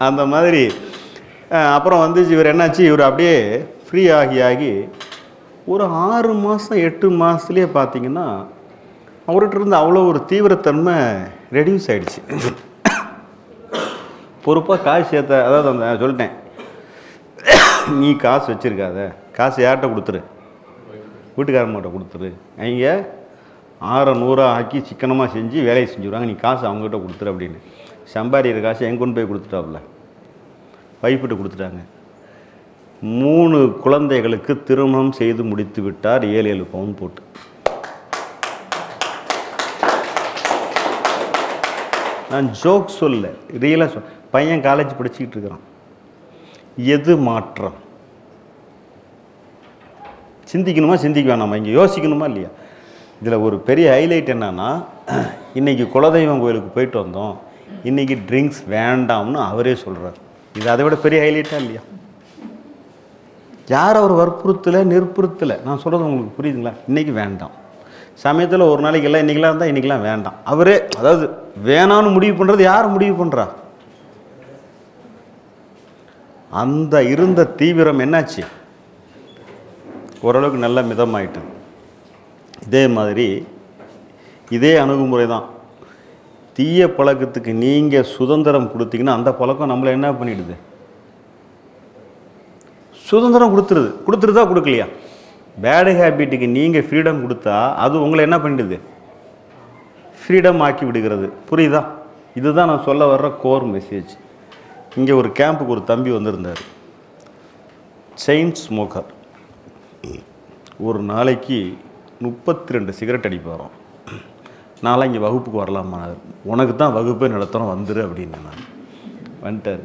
அந்த மாதிரி. அப்புறம் வந்து இவர் என்னாச்சு இவர் அப்படியே ஃப்ரீ ஆகி ஆகி ஒரு ஆறு மாதம் எட்டு மாதத்துலேயே பார்த்தீங்கன்னா அவர்கிட்ட இருந்து அவ்வளோ ஒரு தீவிரத்தன்மை ரெடியூஸ் ஆகிடுச்சு பொறுப்பாக காசு சேர்த்த அதாவது அந்த சொல்லிட்டேன். நீ காசு வச்சுருக்காத. காசு யார்கிட்ட கொடுத்துரு? வீட்டுக்காரங்கிட்ட கொடுத்துரு. அவங்க ஆற நூறாக ஆக்கி சிக்கனமாக செஞ்சு வேலையை செஞ்சுருவாங்க நீ காசு அவங்ககிட்ட கொடுத்துரு அப்படின்னு. சம்பாதிக்கிற காசு எங்க கொண்டு போய் கொடுத்துட்டாப்புல. வைஃப்கிட்ட கொடுத்துட்டாங்க. மூணு குழந்தைகளுக்கு திருமணம் செய்து முடித்து விட்டார். ஏழு ஏழு பவுன் போட்டு. நான் ஜோக் சொல்ல ரியலாக சொல் பையன் காலேஜ் படிச்சுக்கிட்டு இருக்கிறான். எது மாற்றம்? சிந்திக்கணுமா சிந்திக்க வேணாமா இங்கே யோசிக்கணுமா இல்லையா? இதில் ஒரு பெரிய ஹைலைட் என்னன்னா இன்றைக்கி குலதெய்வம் கோயிலுக்கு போயிட்டு வந்தோம். இன்றைக்கி ட்ரிங்க்ஸ் வேண்டாம்னு அவரே சொல்கிறார் இது அதை விட பெரிய ஹைலைட்டாக இல்லையா? யார் அவர் வற்புறுத்தலை நிற்புறுத்தலை? நான் சொல்கிறது உங்களுக்கு புரியுதுங்களா? இன்றைக்கி வேண்டாம். சமயத்தில் ஒரு நாளைக்கு எல்லாம் இன்றைக்கெலாம் இருந்தால் இன்றைக்கெலாம் வேண்டாம். அவரே அதாவது வேணான்னு முடிவு பண்ணுறது யார் முடிவு பண்ணுறா அந்த இருந்த தீவிரம் என்னாச்சு? ஓரளவுக்கு நல்ல மிதமாயிட்டது. இதே மாதிரி இதே அணுகுமுறை தான். தீய பழக்கத்துக்கு நீங்கள் சுதந்திரம் கொடுத்தீங்கன்னா அந்த பழக்கம் நம்மளை என்ன பண்ணிடுது? சுதந்திரம் கொடுத்துருது. கொடுத்துருதா கொடுக்கலையா? பேடு ஹேபிட்டுக்கு நீங்கள் ஃப்ரீடம் கொடுத்தா அது உங்களை என்ன பண்ணிடுது? ஃப்ரீடம் ஆக்கி விடுகிறது. புரியுதா? இதுதான் நான் சொல்ல வர்ற கோர் மெசேஜ் இங்கே ஒரு கேம்புக்கு ஒரு தம்பி வந்திருந்தார். செயின் ஸ்மோக்கர் ஒரு நாளைக்கு முப்பத்தி ரெண்டு சிகரெட் அடிப்பாரோம். நான்லாம் இங்கே வகுப்புக்கு வரலாமா? உனக்கு தான் வகுப்பே நடத்துகிறோம் வந்துரு அப்படின்னு நான். வந்துட்டார்.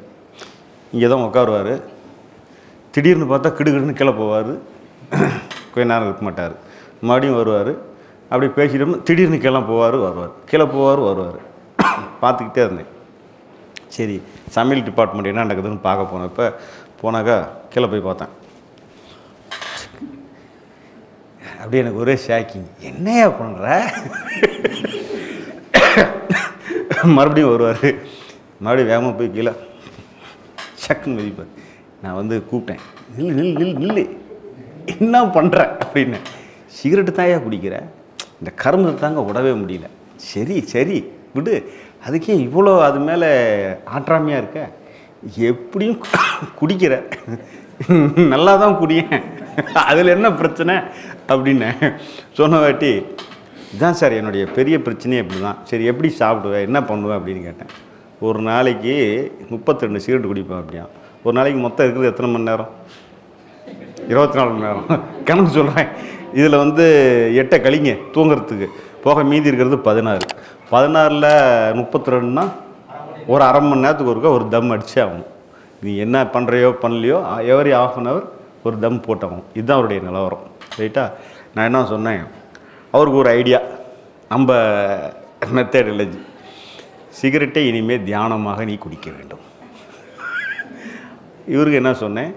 இங்கே தான் உட்காருவார் திடீர்னு பார்த்தா கிடுகிடுன்னு கீழே போவார். கொஞ்ச நேரம் இருக்க மாட்டார். மறுபடியும் வருவார். அப்படி பேசிட்டோம்னா திடீர்னு கீழே போவார் வருவார். கீழே போவார் வருவார். பார்த்துக்கிட்டே இருந்தேன். சரி சமையல் டிபார்ட்மெண்ட் என்ன நடக்குதுன்னு பார்க்க போனப்போ போனாக்கா கீழே போய் பார்த்தேன். அப்படி எனக்கு ஒரே ஷாக்கிங். என்னையா பண்ணுற மறுபடியும் வருவார். மறுபடியும் வேகமாக போய் கீழே சக்குன்னு மதிப்பார் நான் வந்து கூப்பிட்டேன். நில் நில் நில் நில்லு. என்ன பண்ணுற அப்படின்னு. சிகரெட்டு தாயா குடிக்கிற? இந்த கரும்பு தாங்க விடவே முடியல. சரி சரி விடு. அதுக்கே இவ்வளோ அது மேலே ஆற்றாமையாக இருக்க? எப்படியும் குடிக்கிற. நல்லா தான் குடியேன். அதில் என்ன பிரச்சனை அப்படின்னு சொன்ன வாட்டி இதுதான் சார் என்னுடைய பெரிய பிரச்சனையே இப்படி தான் சரி எப்படி சாப்பிடுவேன்? என்ன பண்ணுவேன்? அப்படின்னு கேட்டேன். ஒரு நாளைக்கு முப்பத்தி ரெண்டு சிகரெட் குடிப்பேன் அப்படியா? ஒரு நாளைக்கு மொத்தம் இருக்கிறது எத்தனை மணி நேரம்? இருபத்தி நாலு மணி நேரம். கணக்கு சொல்கிறேன் இதில் வந்து எட்டை கழிங்க தூங்குறதுக்கு. போக மீதி இருக்கிறது பதினாறு. பதினாறில் முப்பத்தி ரெண்டுனா ஒரு அரை மணி நேரத்துக்கு ஒருக்கா ஒரு தம் அடிச்சே ஆகணும். நீ என்ன பண்ணுறையோ பண்ணலையோ எவரி ஆஃப் அன் ஹவர் ஒரு தம் போட்டாகணும் இதுதான் அவருடைய நிலவரம். ரைட்டா? நான் என்ன சொன்னேன்? அவருக்கு ஒரு ஐடியா. நம்ம மெத்தடாலஜி சிகரெட்டை இனிமேல் தியானமாக நீ குடிக்க வேண்டும். இவருக்கு என்ன சொன்னேன்?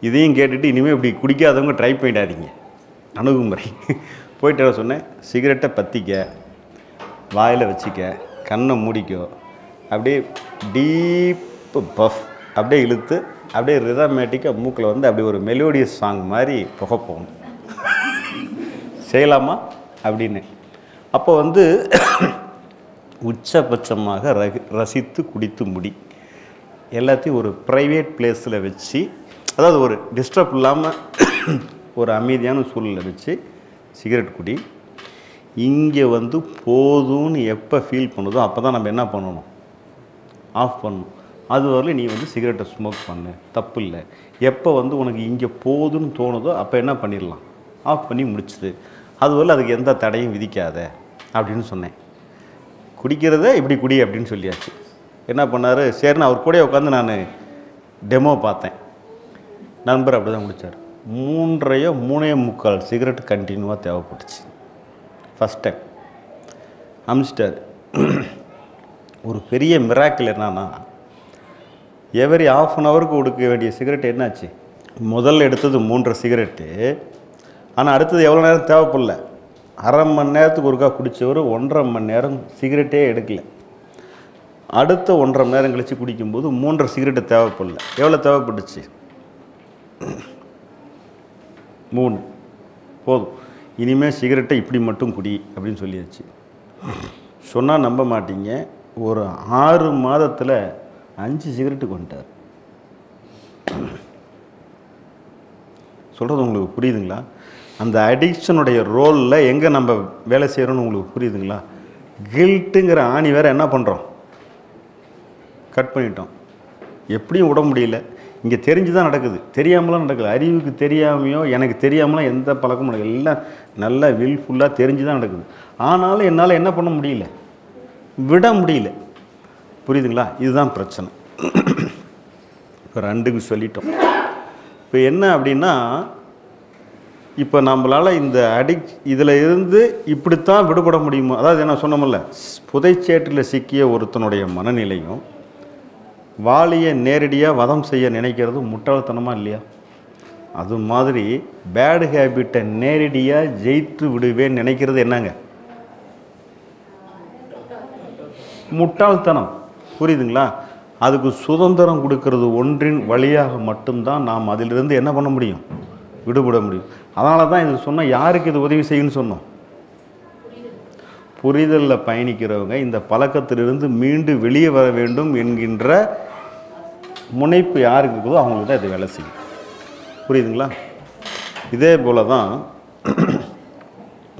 இதையும் கேட்டுட்டு இனிமேல் இப்படி குடிக்காதவங்க ட்ரை பண்ணிடாதீங்க. அணுகுமுறை. போயிட்டு என்ன சொன்னேன்? சிகரெட்டை பற்றிக்க வாயில் வச்சுக்க கண்ணை மூடிக்கோ. அப்படியே டீப்பு பஃப் அப்படியே இழுத்து அப்படியே ரிதமேட்டிக்காக மூக்கில் வந்து அப்படியே ஒரு மெலோடியஸ் சாங் மாதிரி புகை போகணும் செய்யலாமா? அப்படின்னு. அப்போ வந்து உச்சபட்சமாக ரகி ரசித்து குடித்து முடி. எல்லாத்தையும் ஒரு ப்ரைவேட் பிளேஸில் வச்சு அதாவது ஒரு டிஸ்டர்ப் இல்லாமல் ஒரு அமைதியான சூழலில் வச்சு சிகரெட் குடி. இங்கே வந்து போதும்னு எப்போ ஃபீல் பண்ணுதோ அப்போ தான் நம்ம என்ன பண்ணணும்? ஆஃப் பண்ணணும். அது வரல நீ வந்து சிகரெட்டை ஸ்மோக் பண்ணு. தப்பு இல்லை எப்போ வந்து உனக்கு இங்கே போதும்னு தோணுதோ அப்போ என்ன பண்ணிடலாம் ஆஃப் பண்ணி முடிச்சுது. அது வரல அதுக்கு எந்த தடையும் விதிக்காத அப்படின்னு சொன்னேன். குடிக்கிறத இப்படி குடி அப்படின்னு சொல்லியாச்சு. என்ன பண்ணார்? சரின்னு அவர் கூட உட்காந்து நான் டெமோ பார்த்தேன். நண்பர் அப்படி தான் குடித்தார் மூன்றையோ மூணே முக்கால் சிகரெட் கண்டினியூவாக தேவைப்பட்டுச்சு. ஃபஸ்ட் டைம் அமிச்சிட்டார். ஒரு பெரிய மிராக்கிள் என்னன்னா எவரி ஆஃப் அன் ஹவருக்கு கொடுக்க வேண்டிய சிகரெட் என்னாச்சு? முதல்ல எடுத்தது மூன்றரை சிகரெட்டு ஆனால் அடுத்தது எவ்வளோ நேரம் தேவைப்படல. அரை மணி நேரத்துக்கு ஒருக்கா குடித்தவர் ஒன்றரை மணி நேரம் சிகரெட்டே எடுக்கல. அடுத்த ஒன்றரை மணி நேரம் கழித்து குடிக்கும்போது மூன்றரை சிகரெட்டு தேவைப்படல. எவ்வளோ தேவைப்பட்டுச்சு? மூணு. போதும். இனிமேல் சிகரெட்டை இப்படி மட்டும் குடி அப்படின்னு சொல்லியாச்சு. சொன்னால் நம்ப மாட்டீங்க. ஒரு ஆறு மாதத்தில் அஞ்சு சிகரெட்டு கொண்டார் சொல்கிறது உங்களுக்கு புரியுதுங்களா? அந்த அடிக்ஷனுடைய ரோலில் எங்கே நம்ம வேலை செய்கிறோன்னு உங்களுக்கு புரியுதுங்களா? கில்ட்டுங்கிற ஆணி வேறு என்ன பண்ணுறோம் கட் பண்ணிட்டோம். எப்படியும் விட முடியல. இங்கே தெரிஞ்சு தான் நடக்குது. தெரியாமலாம் நடக்குது அறிவுக்கு தெரியாமையோ எனக்கு தெரியாமலாம் எந்த பழக்கமும் நடக்குது எல்லாம் நல்லா வில்ஃபுல்லாக தெரிஞ்சு தான் நடக்குது. ஆனாலும் என்னால் என்ன பண்ண முடியல? விட முடியல. புரியுதுங்களா? இதுதான் பிரச்சனை. இப்போ ரெண்டுக்கு சொல்லிட்டோம். இப்போ என்ன அப்படின்னா இப்போ நம்மளால் இந்த அடிக் இதில் இருந்து இப்படித்தான் விடுபட முடியுமோ? அதாவது என்ன சொன்னோம்ல புதைச்சேற்றில் சிக்கிய ஒருத்தனுடைய மனநிலையும் வாலியை நேரடியாக வதம் செய்ய நினைக்கிறது முட்டாள்தனமாக இல்லையா? அது மாதிரி பேடு ஹேபிட்டை நேரடியாக ஜெயித்து விடுவேன்னு நினைக்கிறது என்னங்க? முட்டாள்தனம். புரியுதுங்களா? அதுக்கு சுதந்திரம் கொடுக்கறது ஒன்றின் வழியாக மட்டும்தான் நாம் அதிலிருந்து என்ன பண்ண முடியும்? விடுபட முடியும். அதனால தான் இது சொன்னால் யாருக்கு இது உதவி செய்யுன்னு சொன்னோம்? புரிதலில் பயணிக்கிறவங்க இந்த பழக்கத்திலிருந்து மீண்டு வெளியே வர வேண்டும் என்கின்ற முனைப்பு யாருக்கு இருக்குதோ அவங்களுக்கு தான் இது வேலை செய்யும். புரியுதுங்களா? இதே போல தான்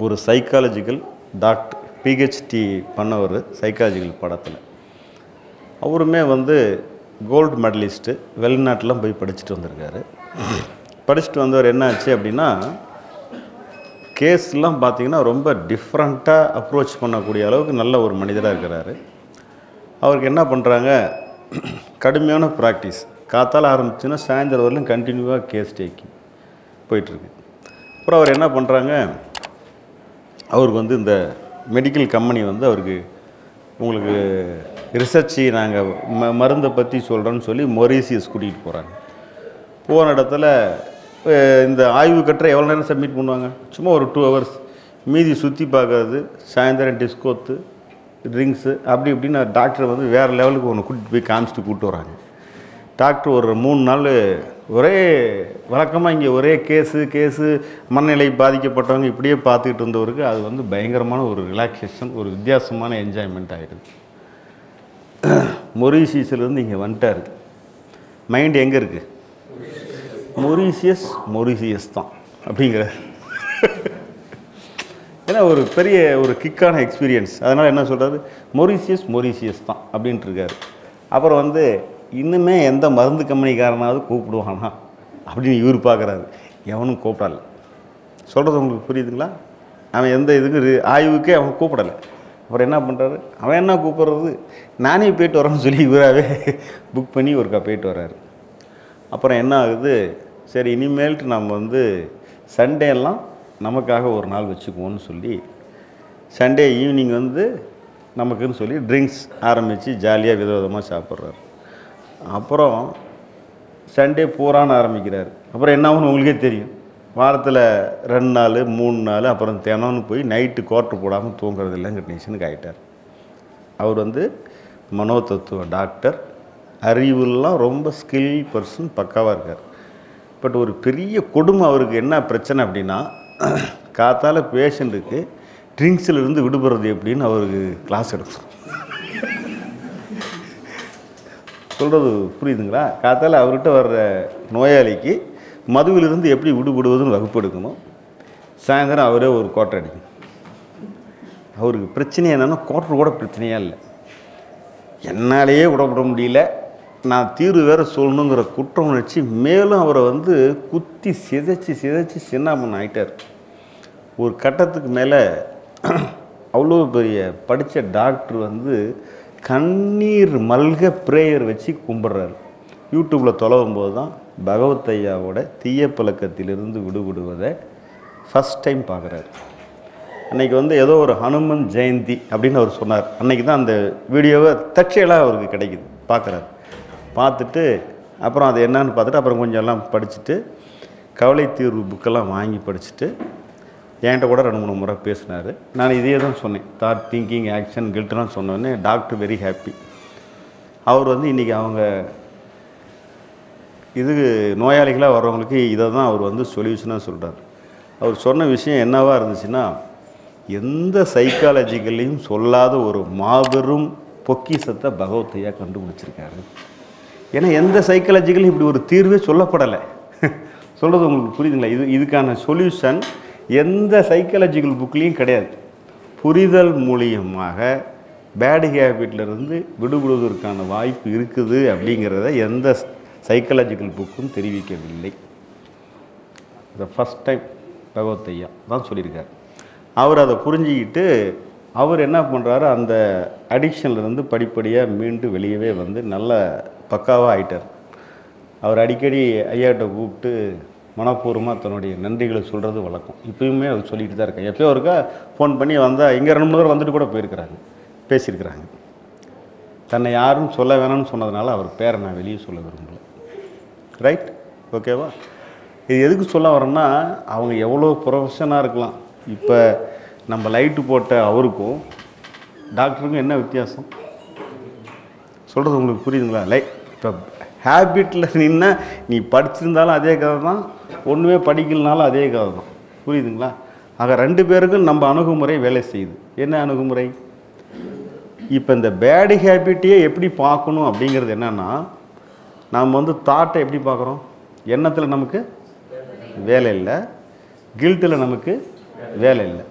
ஒரு சைக்காலஜிக்கல் டாக்டர் பிஹெச்டி பண்ணவர் சைக்காலஜிக்கல் படத்தில். அவருமே வந்து கோல்டு மெடலிஸ்ட்டு வெளிநாட்டிலாம் போய் படிச்சுட்டு வந்திருக்காரு. படிச்சுட்டு வந்தவர் என்ன ஆச்சு அப்படின்னா கேஸ்லாம் பார்த்தீங்கன்னா ரொம்ப டிஃப்ரெண்ட்டாக அப்ரோச் பண்ணக்கூடிய அளவுக்கு நல்ல ஒரு மனிதராக இருக்கிறாரு. அவருக்கு என்ன பண்ணுறாங்க கடுமையான ப்ராக்டிஸ் காத்தால ஆரம்பிச்சுன்னா சாயந்தரம் வரலும் கண்டினியூவாக கேஸ் டேக்கிங் போயிட்டுருக்கு. அப்புறம் அவர் என்ன பண்ணுறாங்க அவருக்கு வந்து இந்த மெடிக்கல் கம்பெனி வந்து அவருக்கு உங்களுக்கு ரிசர்ச் நாங்கள் ம மருந்தை பற்றி சொல்கிறோன்னு சொல்லி மொரீசியஸ் கூட்டிகிட்டு போகிறாங்க போன இடத்துல இந்த ஆய்வு கட்டுரை எவ்வளோ நேரம் சப்மிட் பண்ணுவாங்க? சும்மா ஒரு டூ ஹவர்ஸ் மீதி சுற்றி பார்க்கறது சாயந்தரம் டிஸ்கோத்து ட்ரிங்க்ஸு அப்படி இப்படின்னு டாக்டர் வந்து வேறு லெவலுக்கு ஒன்று கூட்டிகிட்டு போய் காமிச்சிட்டு கூப்பிட்டு வராங்க. டாக்டர் ஒரு மூணு நாள் ஒரே வழக்கமாக இங்கே ஒரே கேஸு கேஸு மனநிலை பாதிக்கப்பட்டவங்க இப்படியே பார்த்துக்கிட்டு இருந்தவருக்கு அது வந்து பயங்கரமான ஒரு ரிலாக்ஸேஷன் ஒரு வித்தியாசமான என்ஜாய்மெண்ட் ஆகிடுது மொரீசியஸ்லேருந்து இங்கே வந்துட்டார். மைண்ட் எங்கே இருக்குது மொரீசியஸ் மொரீசியஸ் தான் அப்படிங்கிற. ஏன்னா ஒரு பெரிய ஒரு கிக்கான எக்ஸ்பீரியன்ஸ் அதனால் என்ன சொல்கிறாரு மொரீசியஸ் மொரீசியஸ் தான் அப்படின்ட்டு இருக்காரு அப்புறம் வந்து இன்னுமே எந்த மருந்து கம்பெனிக்காரனாவது கூப்பிடுவானா? அப்படின்னு இவர் பார்க்குறாரு எவனும் கூப்பிடல. சொல்கிறது உங்களுக்கு புரியுதுங்களா? அவன் எந்த இதுக்கு ஆய்வுக்கே அவன் கூப்பிடலை. அப்புறம் என்ன பண்ணுறாரு அவன் என்ன கூப்பிட்றது? நானே போயிட்டு வரேன்னு சொல்லி இவராகவே புக் பண்ணி ஒருக்கா போயிட்டு வர்றாரு. அப்புறம் என்ன ஆகுது? சரி இனிமேல்ட்டு நம்ம வந்து சண்டே எல்லாம் நமக்காக ஒரு நாள் வச்சுக்குவோன்னு சொல்லி சண்டே ஈவினிங் வந்து நமக்குன்னு சொல்லி ட்ரிங்க்ஸ் ஆரம்பித்து ஜாலியாக விதவிதமாக சாப்பிட்றாரு. அப்புறம் சண்டே பூரான்னு ஆரம்பிக்கிறார். அப்புறம் என்ன ஆகுன்னு உங்களுக்கே தெரியும். வாரத்தில் ரெண்டு நாள் மூணு நாள் அப்புறம் தினம்னு போய் நைட்டு கோர்ட்டு போடாமல் தூங்குறது இல்லைங்கிற கண்டிஷனுக்கு ஆகிட்டார் அவர் வந்து மனோதத்துவ டாக்டர் அறிவுலாம் ரொம்ப ஸ்கில் பர்சன் பக்காவாக இருக்கார். பட் ஒரு பெரிய கொடுமை அவருக்கு என்ன பிரச்சனை அப்படின்னா காத்தால் பேஷண்ட்டுக்கு ட்ரிங்க்ஸிலிருந்து விடுபடுறது எப்படின்னு அவருக்கு கிளாஸ் எடுக்கணும். சொல்கிறது புரியுதுங்களா? காத்தால் அவர்கிட்ட வர்ற நோயாளிக்கு மதுவிலிருந்து எப்படி விடுபடுவதுன்னு வகுப்பு எடுக்கணும் சாயந்தரம் அவரே ஒரு கோட்டை அடிக்கணும். அவருக்கு பிரச்சனை என்னென்னா கோட்டர் கூட பிரச்சனையாக இல்லை. என்னாலேயே விடப்பட முடியல. நான் தீர்வு வேற சொல்லணுங்கிற குற்ற உணர்ச்சி மேலும் அவரை வந்து குத்தி சிதைச்சி சிதைச்சி சின்னாமன் ஆகிட்டார் ஒரு கட்டத்துக்கு மேலே அவ்வளோ பெரிய படித்த டாக்டர் வந்து கண்ணீர் மல்க ப்ரேயர் வச்சு கும்பிட்றாரு. யூடியூப்பில் தொலவும் போது தான் பகவத் ஐயாவோட தீய பழக்கத்திலிருந்து விடுபடுவதை ஃபஸ்ட் டைம் பார்க்குறாரு. அன்னைக்கு வந்து ஏதோ ஒரு ஹனுமன் ஜெயந்தி அப்படின்னு அவர் சொன்னார். அன்னைக்கு தான் அந்த வீடியோவை தற்செயலாக அவருக்கு கிடைக்குது. பார்க்குறாரு. பார்த்துட்டு அப்புறம் அது என்னன்னு பார்த்துட்டு அப்புறம் கொஞ்சம் எல்லாம் படிச்சுட்டு கவலை தீர்வு புக்கெல்லாம் வாங்கி படிச்சுட்டு என்கிட்ட கூட ரெண்டு மூணு முறை பேசினார். நான் இதே தான் சொன்னேன். தாட் திங்கிங் ஆக்ஷன் கில்ட்லாம் சொன்னோடனே டாக்டர் வெரி ஹாப்பி அவர் வந்து இன்றைக்கி அவங்க இது நோயாளிகளாக வர்றவங்களுக்கு இதை தான் அவர் வந்து சொல்யூஷனாக சொல்கிறார் அவர் சொன்ன விஷயம் என்னவாக இருந்துச்சுன்னா எந்த சைக்காலஜிக்கலையும் சொல்லாத ஒரு மாபெரும் பொக்கிசத்தை பகவத்தையா கண்டுபிடிச்சிருக்காரு. ஏன்னா எந்த சைக்காலஜிக்கலும் இப்படி ஒரு தீர்வே சொல்லப்படலை. சொல்கிறது உங்களுக்கு புரியுதுங்களா? இது இதுக்கான சொல்யூஷன் எந்த சைக்காலஜிக்கல் புக்லேயும் கிடையாது. புரிதல் மூலியமாக பேடு ஹேபிட்லேருந்து விடுபடுவதற்கான வாய்ப்பு இருக்குது அப்படிங்கிறத எந்த சைக்காலஜிக்கல் புக்கும் தெரிவிக்கவில்லை. த ஃபஸ்ட் டைம் பகவத் ஐயா தான் சொல்லியிருக்கார். அவர் அதை புரிஞ்சுக்கிட்டு அவர் என்ன பண்ணுறாரு அந்த அடிக்ஷன்லேருந்து படிப்படியாக மீண்டு வெளியவே வந்து நல்ல பக்காவாக ஆயிட்டார். அவர் அடிக்கடி ஐயாட்ட கூப்பிட்டு மனப்பூர்வமாக தன்னுடைய நன்றிகளை சொல்கிறது வழக்கம். இப்பயுமே அவர் சொல்லிட்டு தான் இருக்கேன் எப்பயோ ஒருக்கா ஃபோன் பண்ணி வந்தால் இங்கே ரெண்டு மூணு தடவை வந்துட்டு கூட போயிருக்கிறாங்க பேசியிருக்கிறாங்க. தன்னை யாரும் சொல்ல வேணாம்னு சொன்னதுனால அவர் பேரை நான் வெளியே சொல்ல விரும்புகிறேன் ரைட் ஓகேவா இது எதுக்கு சொல்ல வரேன்னா அவங்க எவ்வளோ ப்ரொஃபஷனாக இருக்கலாம். இப்போ நம்ம லைட்டு போட்ட அவருக்கும் டாக்டருக்கும் என்ன வித்தியாசம்? சொல்கிறது உங்களுக்கு புரியுதுங்களா? லை இப்போ ஹேபிட்டில் நின்னா நீ படிச்சிருந்தாலும் அதே கதை தான் ஒன்றுமே படிக்கலனாலும் அதே கதை தான் புரியுதுங்களா? ஆக ரெண்டு பேருக்கும் நம்ம அணுகுமுறை வேலை செய்யுது. என்ன அணுகுமுறை? இப்போ இந்த பேடு ஹேபிட்டையே எப்படி பார்க்கணும் அப்படிங்கிறது என்னென்னா நாம் வந்து தாட்டை எப்படி பார்க்குறோம்? எண்ணத்தில் நமக்கு வேலை இல்லை. கில்ட்டில் நமக்கு வேலை இல்லை.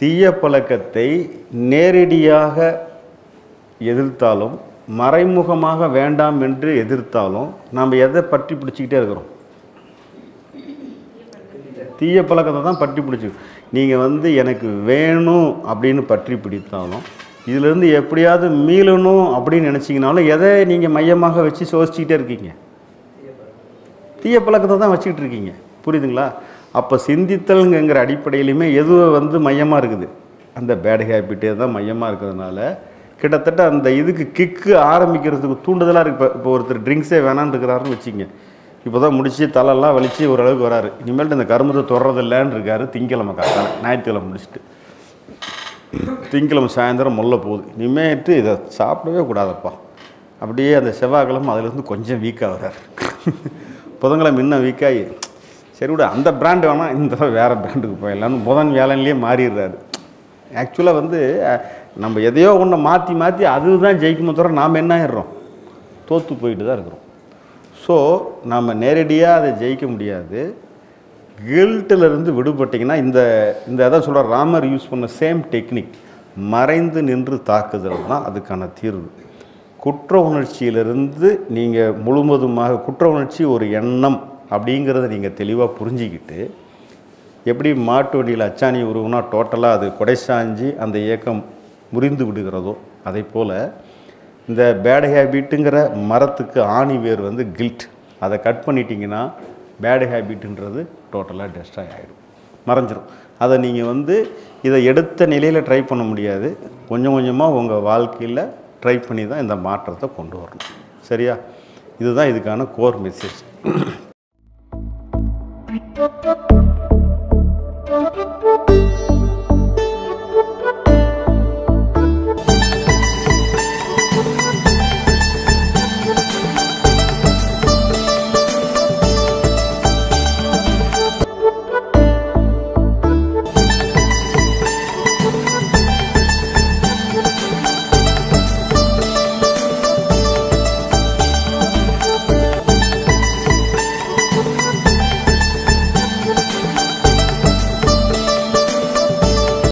தீய பழக்கத்தை நேரடியாக எதிர்த்தாலும் மறைமுகமாக வேண்டாம் என்று எதிர்த்தாலும் நாம் எதை பற்றி பிடிச்சிக்கிட்டே இருக்கிறோம்? தீய பழக்கத்தை தான் பற்றி பிடிச்சி நீங்கள் வந்து எனக்கு வேணும் அப்படின்னு பற்றி பிடித்தாலும் இதிலிருந்து எப்படியாவது மீளணும் அப்படின்னு நினச்சிங்கனாலும் எதை நீங்கள் மையமாக வச்சு சோசிச்சுக்கிட்டே இருக்கீங்க? தீய பழக்கத்தை தான் வச்சுக்கிட்டு இருக்கீங்க. புரியுதுங்களா? அப்போ சிந்தித்தல்ங்கிற அடிப்படையிலுமே எதுவும் வந்து மையமாக இருக்குது? அந்த பேட் ஹேபிட்டே தான் மையமாக இருக்கிறதுனால கிட்டத்தட்ட அந்த இதுக்கு கிக்கு ஆரம்பிக்கிறதுக்கு தூண்டுதலாக இருக்கு. இப்போ இப்போ ஒருத்தர் ட்ரிங்க்ஸே வேணான்னு இருக்கிறாருன்னு வச்சுங்க இப்போ தான் முடிச்சு தலையெல்லாம் வலிச்சு ஓரளவுக்கு வராரு. இனிமேல்ட்டு இந்த கருமத்தை தொடரதில்லைன்னு இருக்காரு திங்கக்கிழமை காத்தான ஞாயிற்றுக்கிழமை முடிச்சுட்டு. திங்கிழமை சாயந்தரம் முல்லை போகுது. இனிமேட்டு இதை சாப்பிடவே கூடாதப்பா. அப்படியே அந்த செவ்வாய்க்கிழமை அதுலேருந்து கொஞ்சம் வீக்காக வர்றார். புதன்கிழமை இன்னும் வீக்காகி சரி விட அந்த பிராண்டு வேணாம் இந்த தடவை வேறு பிராண்டுக்கு போயிடலாம்னு புதன் வேலையிலேயே மாறிடுறாரு. ஆக்சுவலாக வந்து நம்ம எதையோ ஒன்று மாற்றி மாற்றி அதுதான் ஜெயிக்குமே தவிர நாம் என்ன ஆயிடுறோம்? தோற்று போயிட்டு தான் இருக்கிறோம். ஸோ நம்ம நேரடியாக அதை ஜெயிக்க முடியாது. கில்ட்டிலிருந்து விடுபட்டிங்கன்னா இந்த இந்த எதை சொல்கிற ராமர் யூஸ் பண்ண சேம் டெக்னிக் மறைந்து நின்று தாக்குதல் தான் அதுக்கான தீர்வு. குற்ற உணர்ச்சியிலிருந்து நீங்கள் முழுவதுமாக குற்ற உணர்ச்சி ஒரு எண்ணம் அப்படிங்கிறத நீங்கள் தெளிவாக புரிஞ்சிக்கிட்டு எப்படி மாட்டு வண்டியில் அச்சாணி உருவுனா டோட்டலாக அது கொடைசாஞ்சி அந்த இயக்கம் முறிந்து விடுகிறதோ அதே போல் இந்த பேட் ஹேபிட்டுங்கிற மரத்துக்கு ஆணி வேர் வந்து கில்ட். அதை கட் பண்ணிட்டீங்கன்னா பேடு ஹேபிட்ன்றது டோட்டலாக டெஸ்ட்ராய் ஆகிடும் மறைஞ்சிரும். அதை நீங்கள் வந்து இதை எடுத்த நிலையில் ட்ரை பண்ண முடியாது. கொஞ்சம் கொஞ்சமாக உங்கள் வாழ்க்கையில் ட்ரை பண்ணி தான் இந்த மாற்றத்தை கொண்டு வரணும். சரியா? இதுதான் இதுக்கான கோர் மெசேஜ் Thank you.